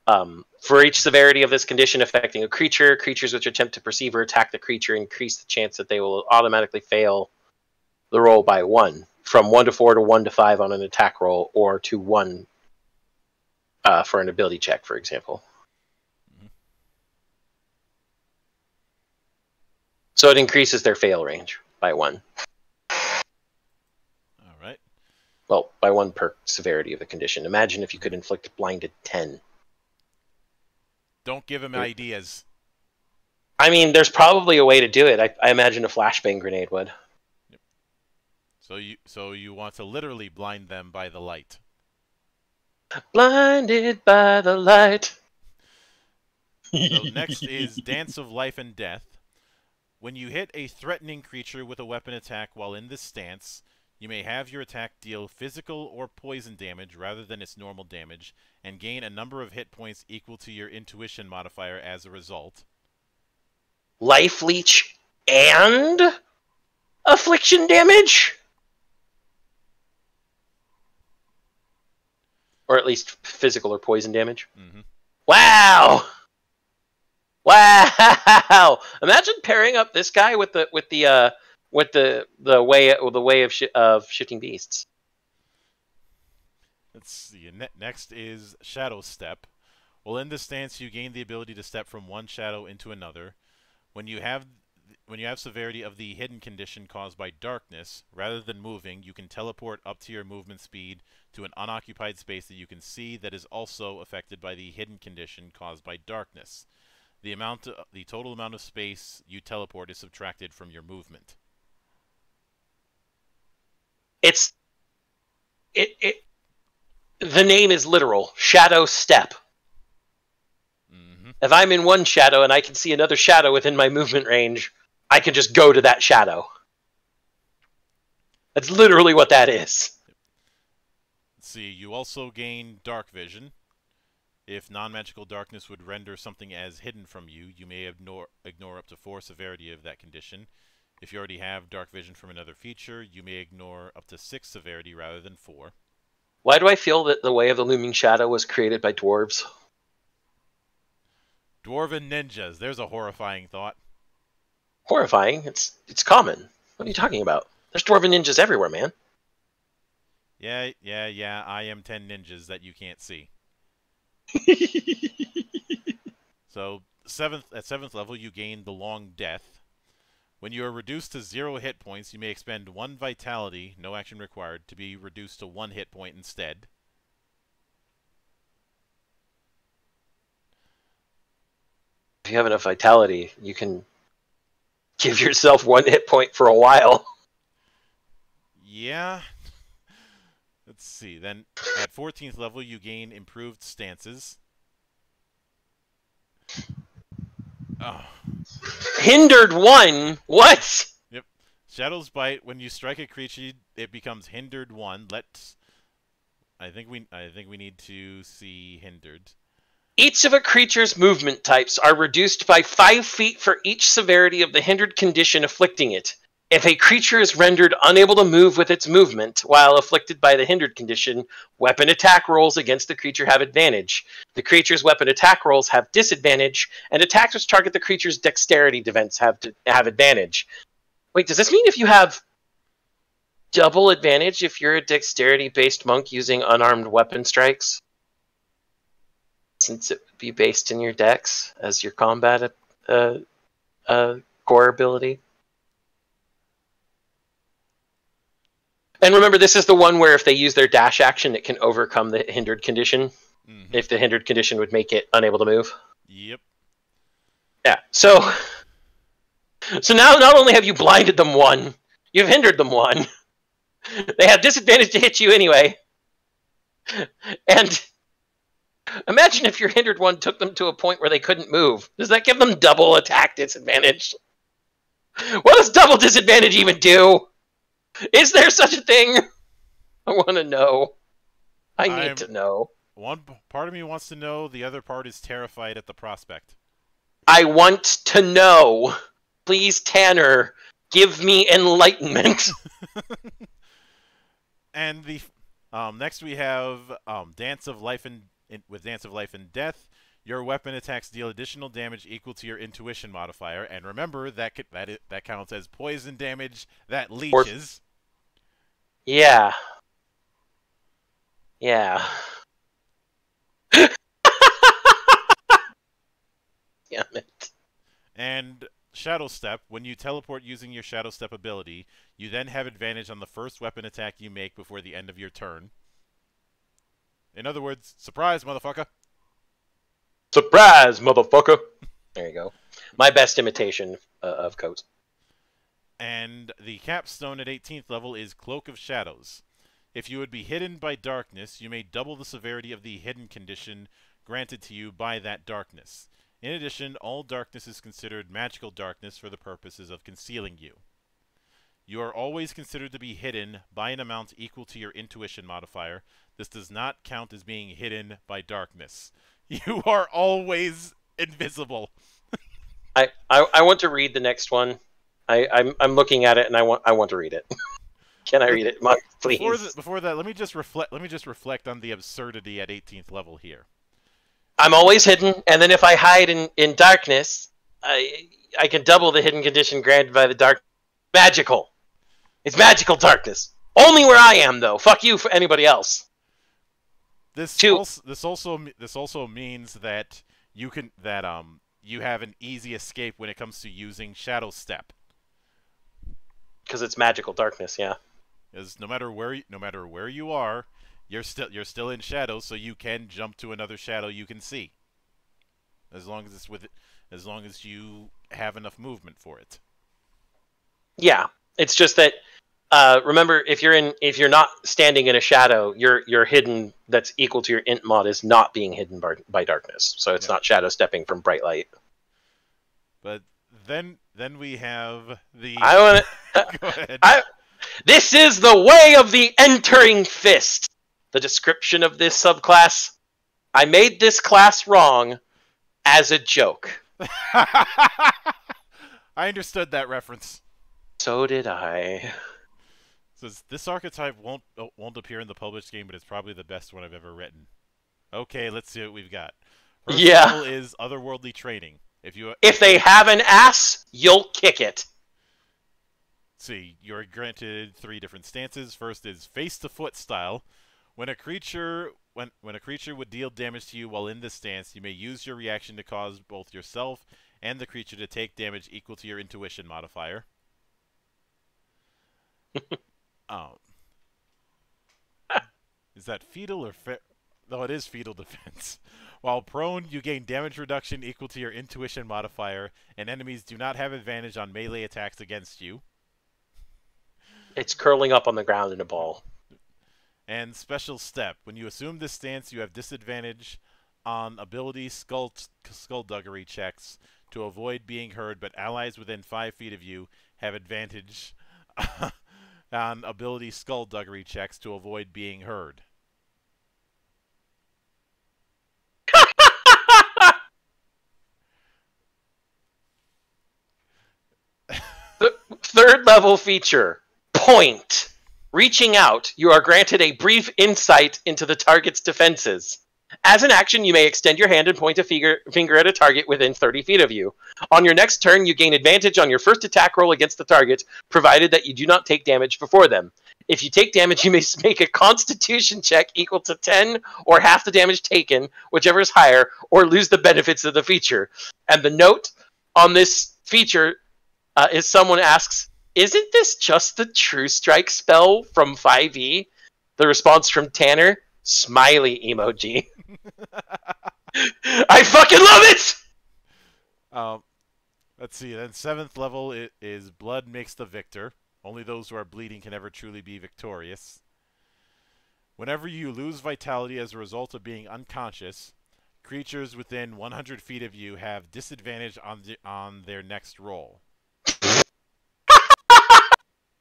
Um, for each severity of this condition affecting a creature, creatures which attempt to perceive or attack the creature increase the chance that they will automatically fail the roll by one, from one to four to one to five on an attack roll, or to one uh, for an ability check, for example. Mm-hmm. So it increases their fail range by one. All right. Well, by one per severity of the condition. Imagine if you could inflict blinded 10. Don't give him ideas. I mean, there's probably a way to do it. I, I imagine a flashbang grenade would. Yep. So you so you want to literally blind them by the light. Blinded by the light. So next is Dance of Life and Death. When you hit a threatening creature with a weapon attack while in this stance, you may have your attack deal physical or poison damage rather than its normal damage, and gain a number of hit points equal to your intuition modifier as a result. Life leech and affliction damage? Or at least physical or poison damage? hmm Wow! Wow! Imagine pairing up this guy with the with the uh with the the way the way of shi of shifting beasts. Let's see. Ne- next is Shadow Step. While in this stance, you gain the ability to step from one shadow into another. When you have when you have severity of the hidden condition caused by darkness, rather than moving, you can teleport up to your movement speed to an unoccupied space that you can see that is also affected by the hidden condition caused by darkness. The amount the total amount of space you teleport is subtracted from your movement. It's it it the name is literal. Shadow step. hmm If I'm in one shadow and I can see another shadow within my movement range, I can just go to that shadow. That's literally what that is. Let's see, you also gain dark vision. If non-magical darkness would render something as hidden from you, you may ignore, ignore up to 4 severity of that condition. If you already have dark vision from another feature, you may ignore up to 6 severity rather than 4. Why do I feel that the Way of the Looming Shadow was created by dwarves? Dwarven ninjas, there's a horrifying thought. Horrifying. It's it's common. What are you talking about? There's dwarven ninjas everywhere, man. Yeah, yeah, yeah, I am 10 ninjas that you can't see. So, seventh at 7th level, you gain the Long Death. When you are reduced to 0 hit points, you may expend 1 vitality, no action required, to be reduced to 1 hit point instead. if you have enough vitality, you can give yourself one hit point for a while. Yeah. Let's see. Then at 14th level, you gain improved stances. Oh. Hindered one. What? Yep. Shadow's Bite. When you strike a creature, it becomes hindered one. Let's. I think we. I think we need to see hindered. Each of a creature's movement types are reduced by five feet for each severity of the hindered condition afflicting it. If a creature is rendered unable to move with its movement while afflicted by the hindered condition, weapon attack rolls against the creature have advantage. The creature's weapon attack rolls have disadvantage, and attacks which target the creature's dexterity defense have have advantage. Wait, does this mean if you have double advantage if you're a dexterity-based monk using unarmed weapon strikes? Since it would be based in your dex as your combat uh, uh, core ability. And remember, this is the one where if they use their dash action, it can overcome the hindered condition. Mhm. If the hindered condition would make it unable to move. Yep. Yeah. So, so now not only have you blinded them one, you've hindered them one. They have disadvantage to hit you anyway. And imagine if your hindered one took them to a point where they couldn't move. Does that give them double attack disadvantage? What does double disadvantage even do? Is there such a thing? I want to know. I need I'm- to know. One part of me wants to know. The other part is terrified at the prospect. I want to know. Please, Tanner, give me enlightenment. And the um, next we have um, Dance of Life and in, with Dance of Life and Death. Your weapon attacks deal additional damage equal to your intuition modifier, and remember that c- that that counts as poison damage that leeches. Yeah. Yeah. Damn it. And Shadow Step, when you teleport using your Shadow Step ability, you then have advantage on the first weapon attack you make before the end of your turn. In other words, surprise, motherfucker. Surprise, motherfucker. There you go. My best imitation uh, of Coat. And the capstone at 18th level is Cloak of Shadows. If you would be hidden by darkness, you may double the severity of the hidden condition granted to you by that darkness. In addition, all darkness is considered magical darkness for the purposes of concealing you. You are always considered to be hidden by an amount equal to your intuition modifier. This does not count as being hidden by darkness. You are always invisible. I, I, I want to read the next one. I, I'm I'm looking at it and I want I want to read it. Can I read it, Mark, please? Before, the, before that, let me just reflect. Let me just reflect on the absurdity at 18th level here. I'm always hidden, and then if I hide in, in darkness, I I can double the hidden condition granted by the dark magical. It's magical darkness. Only where I am, though. Fuck you for anybody else. This Two. also, this also this also means that you can that um you have an easy escape when it comes to using Shadow Step. Because it's magical darkness, yeah. Is no matter where you, no matter where you are, you're still you're still in shadow, so you can jump to another shadow you can see. As long as it's with as long as you have enough movement for it. Yeah. It's just that uh, remember if you're in if you're not standing in a shadow, your your hidden that's equal to your int mod is not being hidden by, by darkness. So it's Yeah. not shadow stepping from bright light. But then then we have the I want Go ahead. I This is the way of the entering fist. The description of this subclass. I made this class wrong as a joke. I understood that reference. So did I. Says this archetype won't uh, won't appear in the published game, but it's probably the best one I've ever written. Okay, let's see what we've got. First Yeah. is otherworldly training. If you If they have an ass, you'll kick it. see, you're granted three different stances. First is face to foot style. When a creature when when a creature would deal damage to you while in this stance, you may use your reaction to cause both yourself and the creature to take damage equal to your intuition modifier. um, is that fetal or fe- no? It is fetal defense. While prone, you gain damage reduction equal to your intuition modifier, and enemies do not have advantage on melee attacks against you. It's curling up on the ground in a ball. And special step: when you assume this stance, you have disadvantage on ability skull skullduggery checks to avoid being heard, but allies within five feet of you have advantage on ability skullduggery checks to avoid being heard. Third level feature Point. Reaching out, you are granted a brief insight into the target's defenses. As an action, you may extend your hand and point a finger, finger at a target within 30 feet of you. On your next turn, you gain advantage on your first attack roll against the target, provided that you do not take damage before them. If you take damage, you may make a constitution check equal to 10 or half the damage taken, whichever is higher, or lose the benefits of the feature. And the note on this feature uh, is someone asks, Isn't this just the True Strike spell from 5e? The response from Tanner, smiley emoji. I fucking love it! Um, let's see. Then seventh level i- is blood makes the victor. Only those who are bleeding can ever truly be victorious. Whenever you lose vitality as a result of being unconscious, creatures within 100 feet of you have disadvantage on the, on their next roll.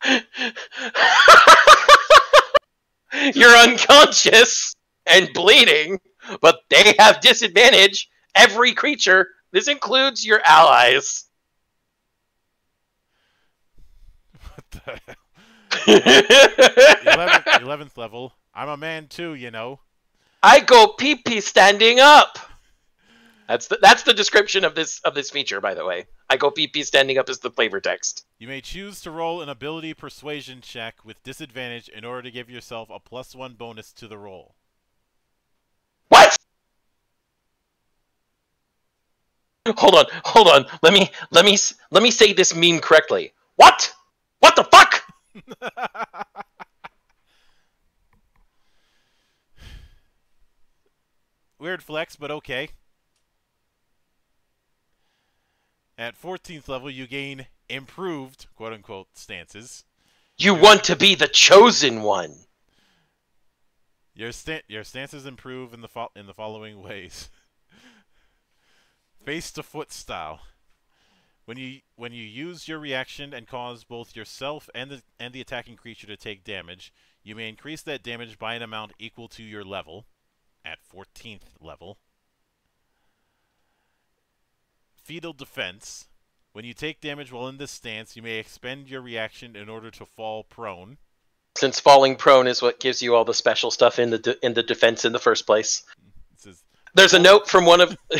You're unconscious and bleeding, but they have disadvantage. Every creature. This includes your allies. What the hell? 11th, 11th level. I'm a man too, you know. I go pee pee standing up. That's the that's the description of this of this feature, by the way. I go pee standing up as the flavor text. You may choose to roll an ability persuasion check with disadvantage in order to give yourself a plus one bonus to the roll. What? Hold on, hold on. Let me let me let me say this meme correctly. What? What the fuck? Weird flex, but okay. At 14th level, you gain improved, quote unquote, stances. You want to be the chosen one. Your sta- your stances improve in the fo- in the following ways. Face to foot style. When you when you use your reaction and cause both yourself and the and the attacking creature to take damage, you may increase that damage by an amount equal to your level at 14th level. Fetal defense. When you take damage while in this stance, you may expend your reaction in order to fall prone. Since falling prone is what gives you all the special stuff in the in the defense in the first place. Says There's a note from one of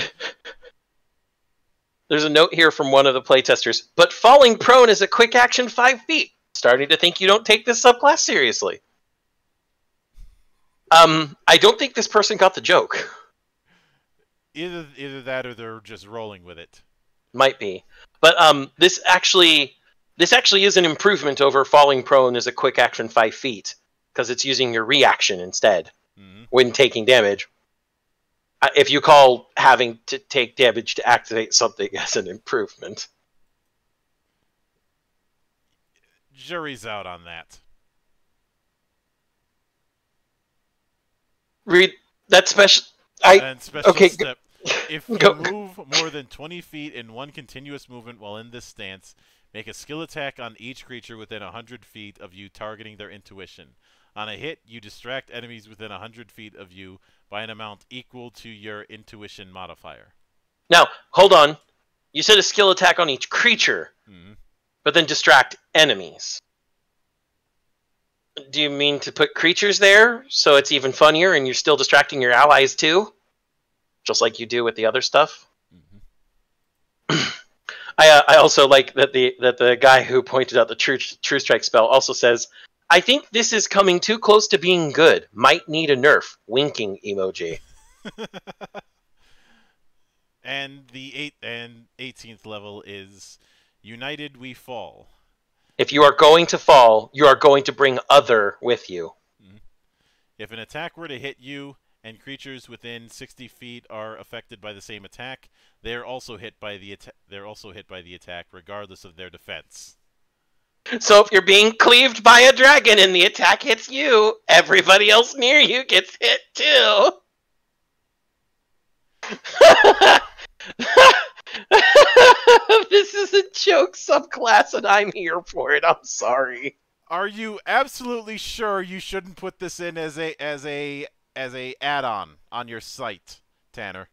There's a note here from one of the playtesters. But falling prone is a quick action five feet. Starting to think you don't take this subclass seriously. Um, I don't think this person got the joke. Either either that or they're just rolling with it. Might be. But um this actually this actually is an improvement over falling prone as a quick action five feet. Because it's using your reaction instead hmm when taking damage. Uh, If you call having to take damage to activate something as an improvement. Jury's out on that. Read that special. I and special okay, step. If you move more than 20 feet in one continuous movement while in this stance, make a skill attack on each creature within 100 feet of you targeting their intuition. On a hit, you distract enemies within 100 feet of you by an amount equal to your intuition modifier. now hold on. You said a skill attack on each creature, hmm but then distract enemies. Do you mean to put creatures there so it's even funnier and you're still distracting your allies too? Just like you do with the other stuff? hmm I, uh, I also like that the that the guy who pointed out the true true strike spell also says, "I think this is coming too close to being good. Might need a nerf." Winking emoji. And the eight and 18th level is United We Fall. If you are going to fall, you are going to bring other with you. If an attack were to hit you and creatures within 60 feet are affected by the same attack, they are also hit by the atta- they're also hit by the attack regardless of their defense. So if you're being cleaved by a dragon and the attack hits you, everybody else near you gets hit too. this is a joke subclass and I'm here for it. I'm sorry. Are you absolutely sure you shouldn't put this in as a as a as a add-on on your site, Tanner?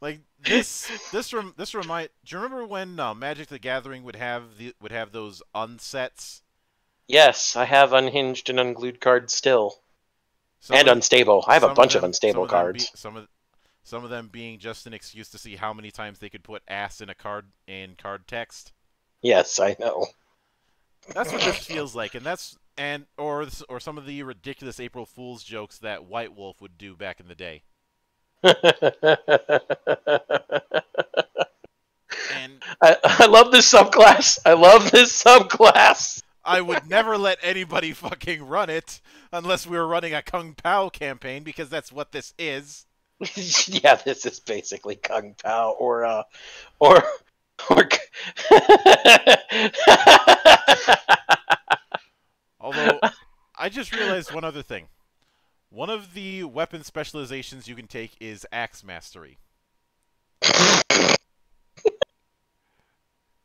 Like this this rem- this remind do you remember when uh, Magic the Gathering would have the would have those unsets? yes, I have unhinged and unglued cards still. Some and of- unstable. I have a bunch of, them- unstable some cards. Be, some of some of them being just an excuse to see how many times they could put ass in a card in card text. Yes, I know. That's what this feels like, and that's and or or some of the ridiculous April Fool's jokes that White Wolf would do back in the day. And I, I love this subclass. I love this subclass. I would never let anybody fucking run it unless we were running a Kung Pow campaign because that's what this is. yeah, this is basically Kung Pow or uh or or Although I just realized one other thing. One of the weapon specializations you can take is axe mastery.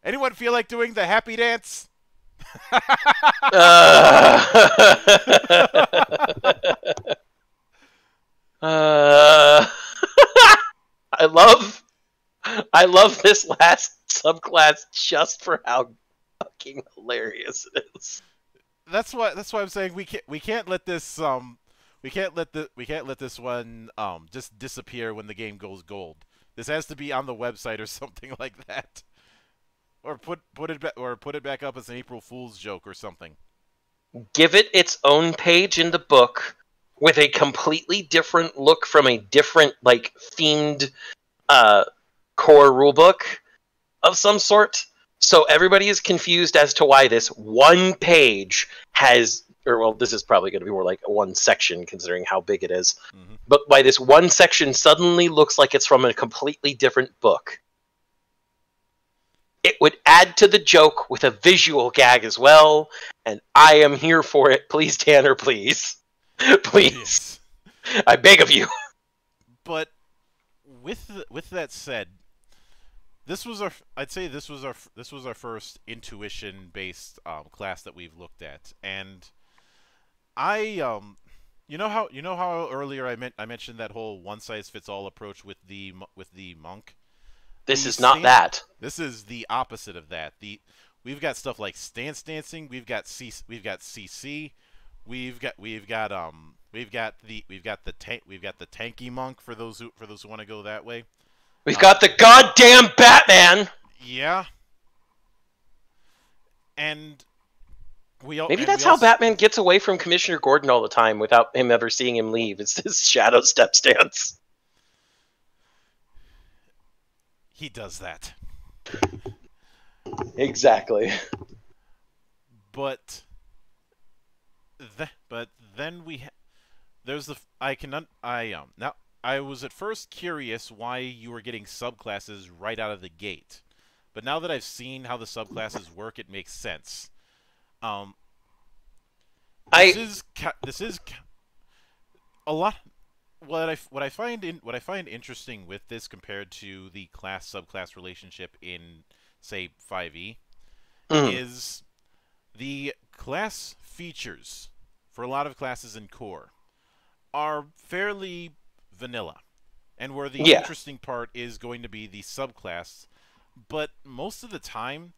Anyone feel like doing the happy dance? Uh, I love I love this last subclass just for how fucking hilarious it is. That's why that's why I'm saying we can't we can't let this um we can't let the we can't let this one um just disappear when the game goes gold. This has to be on the website or something like that. Or put put it or put it back up as an April Fool's joke or something. Give it its own page in the book with a completely different look from a different like themed uh core rulebook of some sort. So everybody is confused as to why this one page has or well this is probably going to be more like one section considering how big it is. mm-hmm. but why this one section suddenly looks like it's from a completely different book. It would add to the joke with a visual gag as well, and I am here for it. Please, Tanner, please. please. Yes. I beg of you. but with th- with that said, this was our I'd say this was our this was our first intuition based um, class that we've looked at, and I um you know how you know how earlier I meant I mentioned that whole one size fits all approach with the with the monk. This is not that. This is the opposite of that. The we've got stuff like stance dancing. We've got C. We've got CC. We've got we've got um we've got the we've got the tank we've got the tanky monk for those who for those who want to go that way. We've got the goddamn Batman. Yeah. And we al- Maybe that's how also- Batman gets away from Commissioner Gordon all the time without him ever seeing him leave. It's his shadow step stance. he does that. Exactly. But th- but then we ha- there's the I can un- I um now I was at first curious why you were getting subclasses right out of the gate. But now that I've seen how the subclasses work, it makes sense. Um this I is this is a lot what I what I find in what I find interesting with this compared to the class subclass relationship in say 5e Mhm. is the class features for a lot of classes in core are fairly vanilla and where the Yeah. interesting part is going to be the subclass but most of the time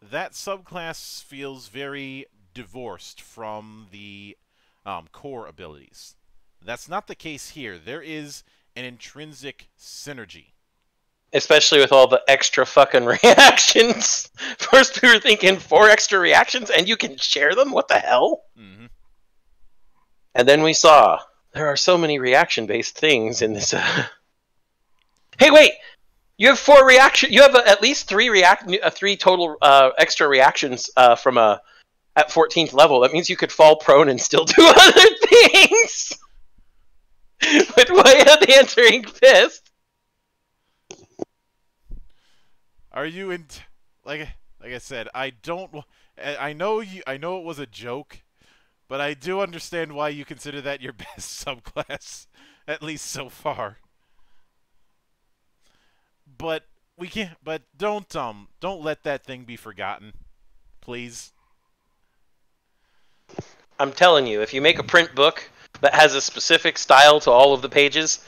that subclass feels very divorced from the um, core abilities that's not the case here there is an intrinsic synergy especially with all the extra fucking reactions. First, we were thinking four extra reactions, and you can share them. What the hell? hmm And then we saw there are so many reaction-based things in this. Uh... Hey, wait! You have four reaction. You have uh, at least three react, uh, three total uh, extra reactions uh, from a at 14th level. That means you could fall prone and still do other things. With way of entering fist. Are you in? Like, like I said, I don't. I know you. I know it was a joke, but I do understand why you consider that your best subclass, at least so far. But we can't. But don't um. Don't let that thing be forgotten, please. I'm telling you, if you make a print book that has a specific style to all of the pages,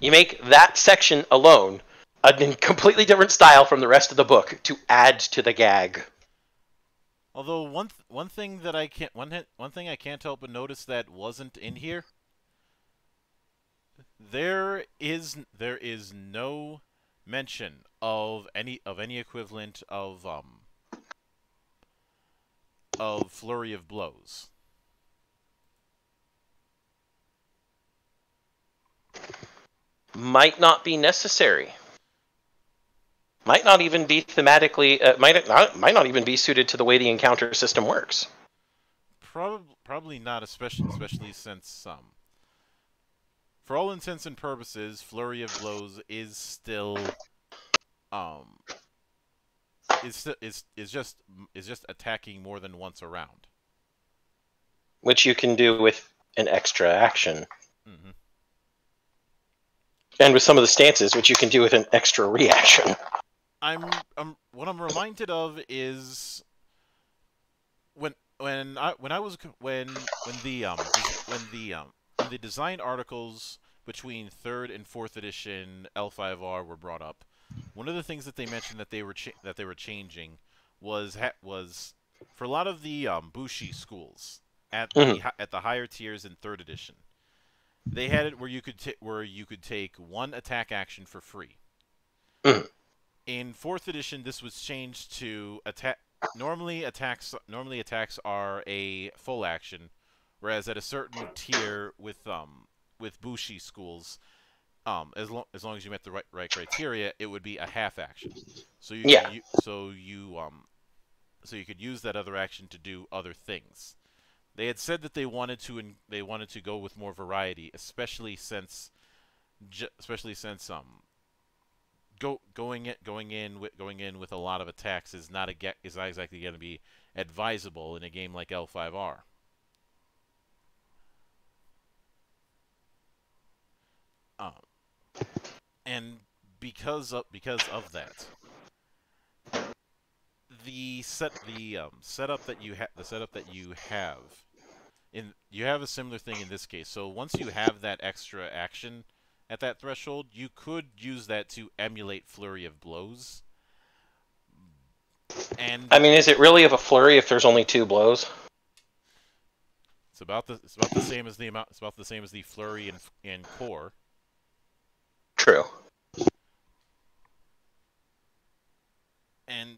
you make that section alone a completely different style from the rest of the book to add to the gag. Although one th- one thing that I can't one one thing I can't help but notice that wasn't in here. There is there is no mention of any of any equivalent of um of flurry of blows. Might not be necessary. Might not even be thematically. Uh, might not might not even be suited to the way the encounter system works. Probably probably not, especially especially since um for all intents and purposes, flurry of blows is still um is is is just is just attacking more than once around. which you can do with an extra action, hmm and with some of the stances, which you can do with an extra reaction. I'm um what I'm reminded of is when when I when I was when when the um when the um when the design articles between third and fourth edition L5R were brought up. One of the things that they mentioned that they were that they were changing was ha- was for a lot of the um, Bushi schools at the Mhm. hi- at the higher tiers in third edition. They had it where you could where you could take one attack action for free. Mhm. In fourth edition, this was changed to attack. Normally, attacks normally attacks are a full action, whereas at a certain tier with um with Bushi schools, um as long as long as you met the right right criteria, it would be a half action. So you, Yeah. you so you um so you could use that other action to do other things. They had said that they wanted to in, they wanted to go with more variety, especially since especially since um go going going in with going in with a lot of attacks is not a get is not exactly going to be advisable in a game like L5R. Um, and because of because of that, the set the um, setup that you have the setup that you have in you have a similar thing in this case. So once you have that extra action at that threshold, you could use that to emulate flurry of blows. And I mean, is it really of a flurry if there's only two blows? it's about the it's about the same as the amount it's about the same as the flurry in in core. True. And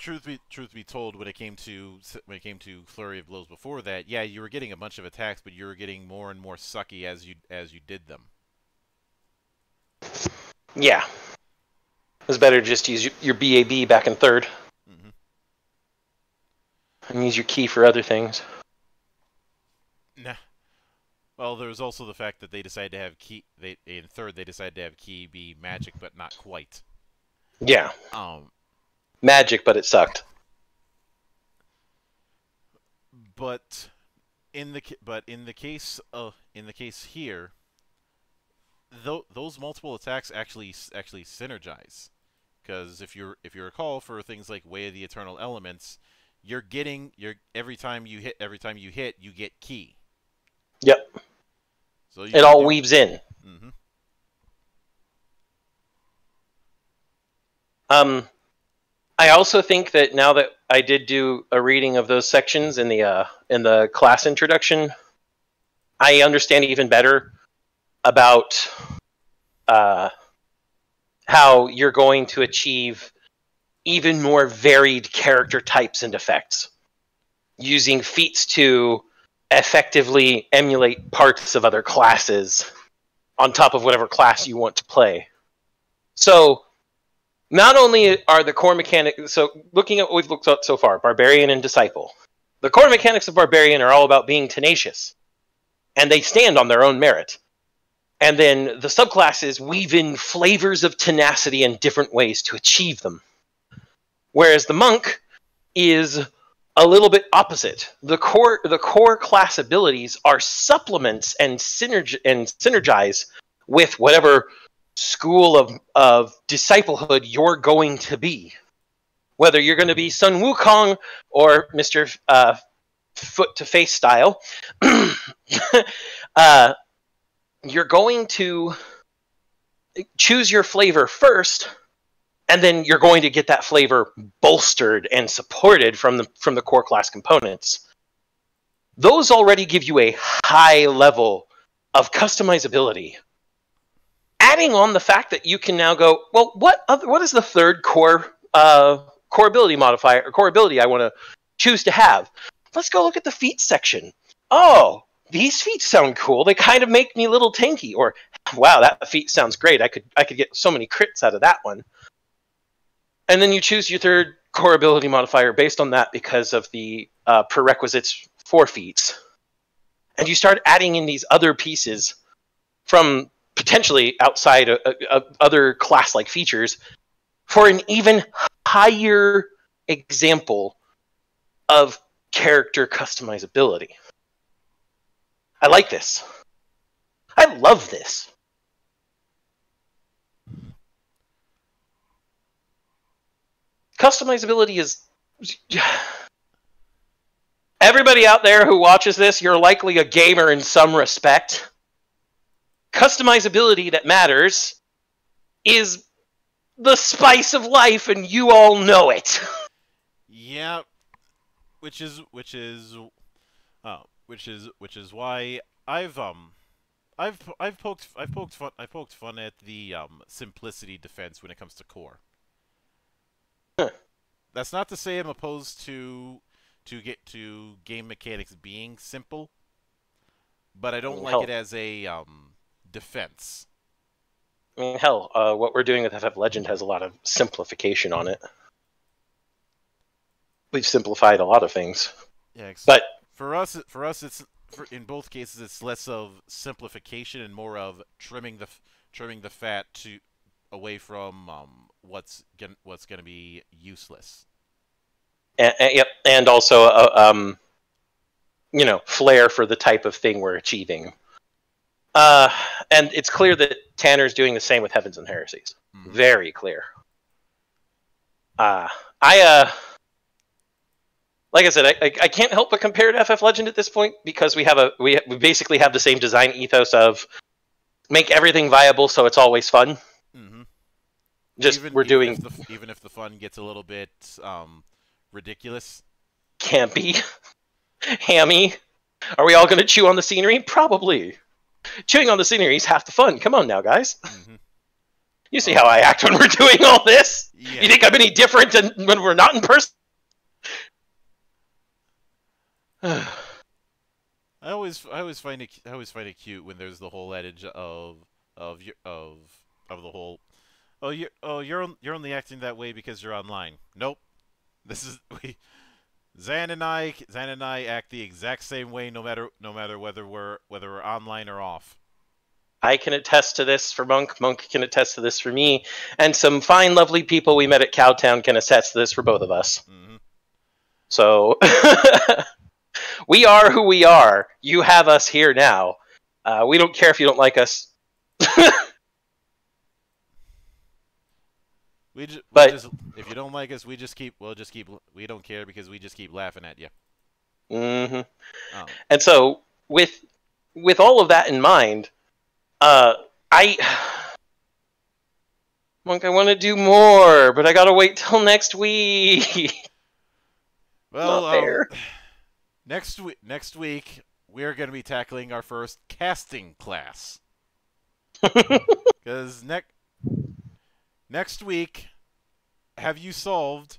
truth be truth be told, when it came to when it came to flurry of blows before that, yeah, you were getting a bunch of attacks, but you were getting more and more sucky as you as you did them. Yeah. It's better to just use your- your BAB back in third hmm and use your ki for other things. Nah. Well, there was also the fact that they decided to have ki. They in third they decided to have ki be magic, but not quite. Yeah. Um, Magic, but it sucked. but in the but in the case of in the case here, tho- those multiple attacks actually actually synergize, because if you're if you recall for things like Way of the Eternal Elements, you're getting you're every time you hit every time you hit you get ki. Yep. So you It all weaves in. hmm Um, I also think that now that I did do a reading of those sections in the uh, in the class introduction, I understand even better about uh, how you're going to achieve even more varied character types and effects using feats to effectively emulate parts of other classes on top of whatever class you want to play. So not only are the core mechanics so looking at what we've looked at so far barbarian and disciple. The core mechanics of barbarian are all about being tenacious and they stand on their own merit. And then the subclasses weave in flavors of tenacity and different ways to achieve them. Whereas the monk is a little bit opposite. The core the core class abilities are supplements and synerg- and synergize with whatever school of, of disciplehood you're going to be. Whether you're going to be Sun Wukong or Mr. Uh, foot to face style, uh, you're going to choose your flavor first, and then you're going to get that flavor bolstered and supported from the from the core class components. Those already give you a high level of customizability adding on the fact that you can now go, well, what other, what is the third core uh, core ability modifier or core ability I want to choose to have? Let's go look at the feat section. Oh, these feats sound cool. They kind of make me a little tanky. Or, wow, that feat sounds great. I could I could get so many crits out of that one. And then you choose your third core ability modifier based on that because of the uh, prerequisites for feats. And you start adding in these other pieces from potentially outside of, of other class-like features for an even higher example of character customizability. I like this. I love this. Customizability is everybody out there who watches this, you're likely a gamer in some respect customizability that matters is the spice of life and you all know it Yeah, which is which is, uh, which is which is why I've um, I've I've poked I've poked fun I've poked fun at the um simplicity defense when it comes to core. Huh. That's not to say I'm opposed to to get to game mechanics being simple, but I don't like it as a um defense. i mean hell uh, what we're doing with ff legend has a lot of simplification on it we've simplified a lot of things Yeah, but for us for us it's for, in both cases it's less of simplification and more of trimming the trimming the fat to away from um, what's gon- what's going to be useless. and, and, yep, and also uh, um, you know flair for the type of thing we're achieving Uh, and it's clear that Tanner's doing the same with Heavens and Heresies. Mhm. Very clear. Uh, I uh, like I said, I, I, I can't help but compare to FF Legend at this point because we have a we we basically have the same design ethos of make everything viable so it's always fun. Mm-hmm. Just Even- we're even doing if the, even if the fun gets a little bit um, ridiculous. campy, hammy. Are we all going to chew on the scenery? Probably. Chewing on the scenery is half the fun. Come on now, guys. Mhm. You see how I act when we're doing all this? Yeah. You think I'm any different than when we're not in person? I always I always find it I always find it cute when there's the whole adage of of of of the whole oh you oh you're on- you're only acting that way because you're online. Nope. This is we Zan and I Zan and I act the exact same way no matter no matter whether we're whether we're online or off. I can attest to this for Monk. Monk can attest to this for me. And some fine, lovely people we met at Cowtown can attest to this for both of us. hmm So we are who we are. You have us here now. Uh, we don't care if you don't like us. We just, But- just if you don't like us, we just keep we'll just keep we don't care because we just keep laughing at you. Mm-hmm. Um, And so with with all of that in mind, uh, I Monk, I want to do more, but I gotta wait till next week. well, um, next week next week we're going to be tackling our first casting class. Because next next week, have you solved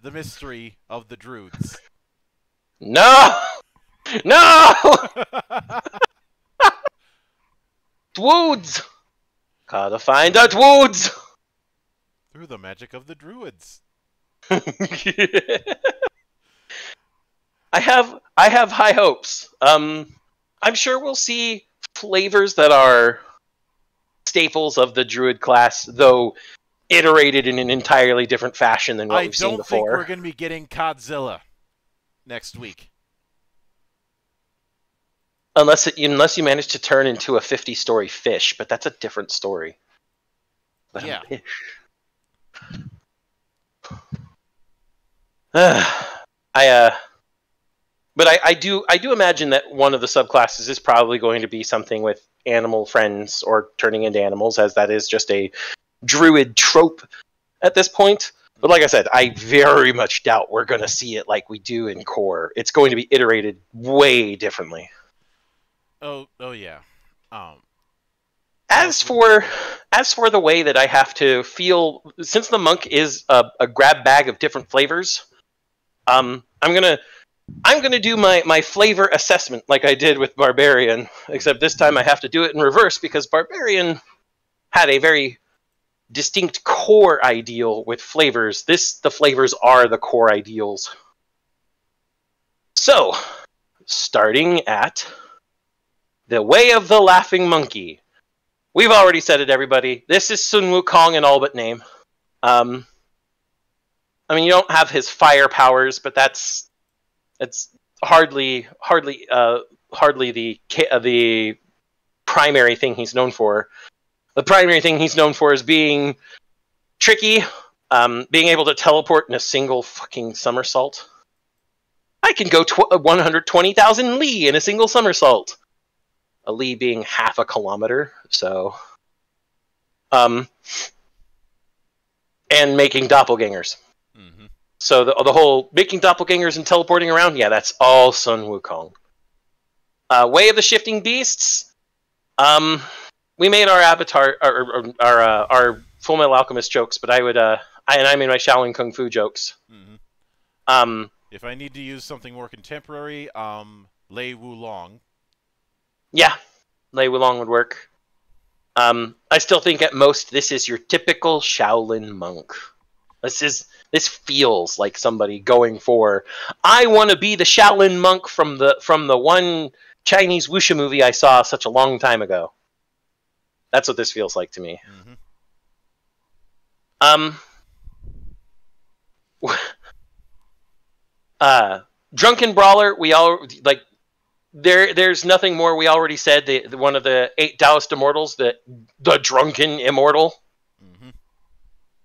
the mystery of the Druids? no, no, Dwoods. Gotta find the Dwoods. Through the magic of the Druids. I have I have high hopes. Um, I'm sure we'll see flavors that are staples of the druid class, though iterated in an entirely different fashion than what I we've seen before. I don't think we're going to be getting Godzilla next week. Unless it, unless you manage to turn into a 50 story fish, but that's a different story. But Yeah. I uh but I, I do I do imagine that one of the subclasses is probably going to be something with animal friends or turning into animals, as that is just a druid trope at this point. But like I said, I very much doubt we're going to see it like we do in core. It's going to be iterated way differently. Oh, oh yeah. Um, As for as for the way that I have to feel, since the monk is a, a grab bag of different flavors, um, I'm gonna I'm gonna do my my flavor assessment like I did with barbarian, except this time I have to do it in reverse because barbarian had a very distinct core ideal with flavors. This the flavors are the core ideals. So, starting at the way of the laughing monkey. We've already said it, everybody. This is Sun Wukong in all but name. Um, I mean, you don't have his fire powers, but that's it's hardly, hardly, uh, hardly the uh, the primary thing he's known for. The primary thing he's known for is being tricky, um, being able to teleport in a single fucking somersault. I can go tw- 120,000 li in a single somersault a li being half a kilometer, so um and making doppelgangers. hmm So the the whole making doppelgangers and teleporting around, yeah, that's all Sun Wukong. Uh, Way of the Shifting Beasts. Um, we made our avatar, our our our, uh, our Full Metal Alchemist jokes, but I would uh, I and I made my Shaolin Kung Fu jokes. hmm Um, If I need to use something more contemporary, um, Lei Wulong. Yeah, Lei Wulong would work. Um, I still think at most this is your typical Shaolin monk. This is this feels like somebody going for. I want to be the Shaolin monk from the from the one Chinese wuxia movie I saw such a long time ago. That's what this feels like to me. hmm Um. uh, drunken brawler. We all like. there there's nothing more. We already said the, the one of the eight Taoist immortals, the the drunken immortal. hmm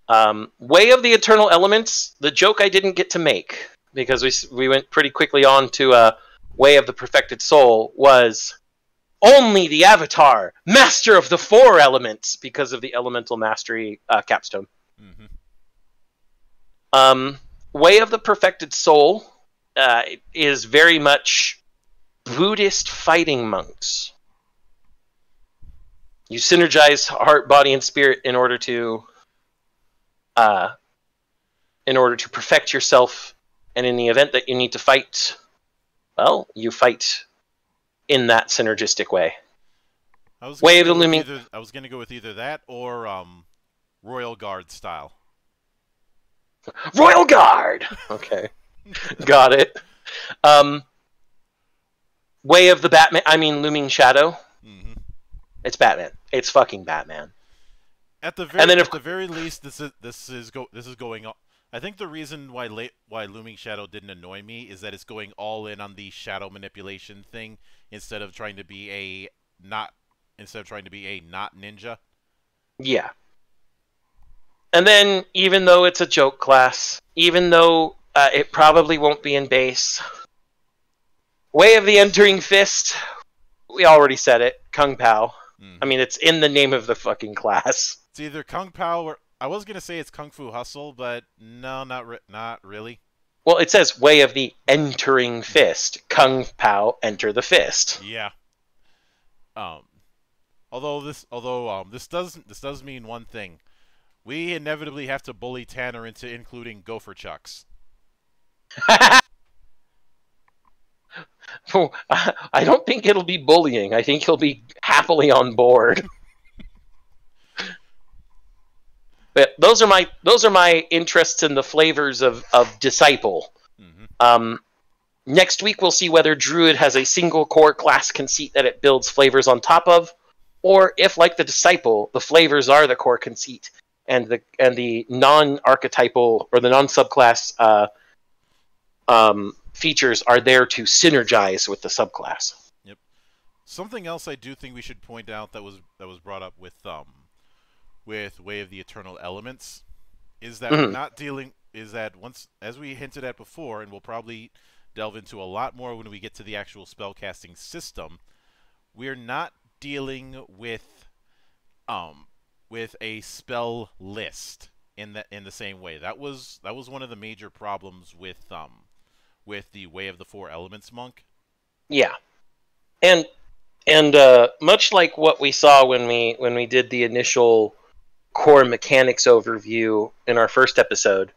Um, Way of the Eternal Elements, the joke I didn't get to make because we we went pretty quickly on to uh, Way of the Perfected Soul was only the Avatar, Master of the Four Elements, because of the Elemental Mastery uh, capstone. hmm Um, Way of the Perfected Soul uh, is very much Buddhist fighting monks. You synergize heart, body, and spirit in order to, uh, in order to perfect yourself. And in the event that you need to fight, well, you fight in that synergistic way. I was Way of the Looming- Either, I was gonna go with either that or um, Royal Guard style. Royal Guard. Okay, got it. Um, way of the Batman. I mean, Looming Shadow. hmm It's Batman. It's fucking Batman. At the very, And then at if- the very least, this is this is go this is going on. I think the reason why late why Looming Shadow didn't annoy me is that it's going all in on the shadow manipulation thing instead of trying to be a not instead of trying to be a not ninja. Yeah. And then, even though it's a joke class, even though uh, it probably won't be in base, Way of the Entering Fist, we already said it. Kung Pow. Mhm. I mean, it's in the name of the fucking class. It's either Kung Pow or I was gonna say it's Kung Fu Hustle, but no, not re- not really. Well, it says Way of the Entering Fist. Kung Pow, enter the fist. Yeah. Um, although this, although um, this does this does mean one thing, we inevitably have to bully Tanner into including Gopher Chucks. Oh, I don't think it'll be bullying. I think he'll be happily on board. but those are my those are my interests in the flavors of of disciple. hmm Um, next week we'll see whether Druid has a single core class conceit that it builds flavors on top of, or if, like the disciple, the flavors are the core conceit and the and the non archetypal or the non subclass uh, um, features are there to synergize with the subclass. Yep. Something else I do think we should point out that was that was brought up with um, with Way of the Eternal Elements, is that we're Mhm. not dealing is that once as we hinted at before, and we'll probably delve into a lot more when we get to the actual spellcasting system. We're not dealing with um with a spell list in the in the same way. That was that was one of the major problems with um with the Way of the Four Elements monk. Yeah, and and uh, much like what we saw when we when we did the initial core mechanics overview in our first episode,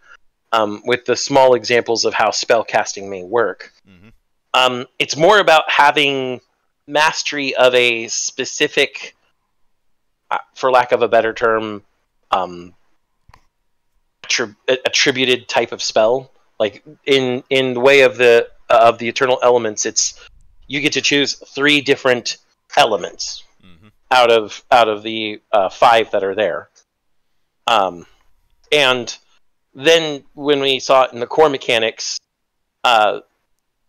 um, with the small examples of how spellcasting may work. hmm Um, it's more about having mastery of a specific, uh, for lack of a better term, um, attrib- attributed type of spell. Like in in the way of the uh, of the eternal elements, it's you get to choose three different elements hmm out of out of the uh, five that are there. Um, and then when we saw it in the core mechanics, uh,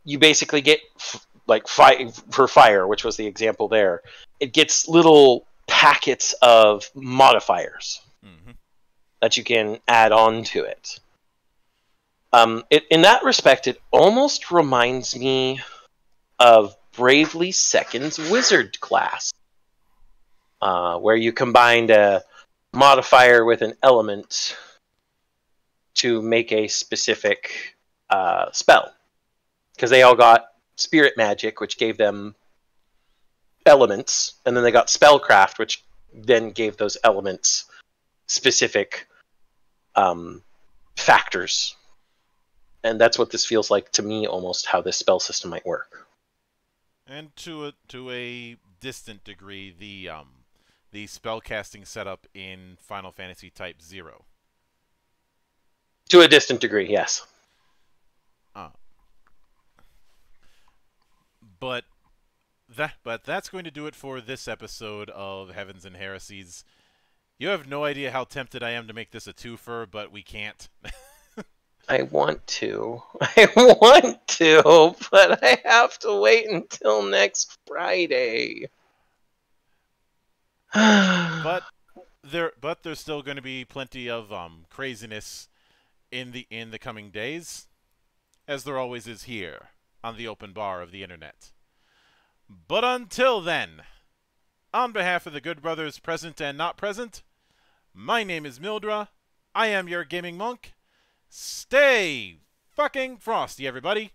you basically get f- like fi- for fire, which was the example there. It gets little packets of modifiers hmm that you can add on to it. Um, it in that respect, it almost reminds me of Bravely Second's Wizard class, uh, where you combined a modifier with an element to make a specific uh, spell. Because they all got spirit magic, which gave them elements, and then they got spellcraft, which then gave those elements specific um, factors. And that's what this feels like to me, almost how this spell system might work. And to a to a distant degree, the um the spellcasting setup in Final Fantasy Type Zero. To a distant degree, yes. Ah. But that but that's going to do it for this episode of Heavens and Heresies. You have no idea how tempted I am to make this a twofer, but we can't. I want to. I want to, but I have to wait until next Friday. But there but there's still going to be plenty of um, craziness in the in the coming days as there always is here on the open bar of the internet. But until then on behalf of the good brothers present and not present my name is mildra. I am your gaming monk. Stay fucking frosty everybody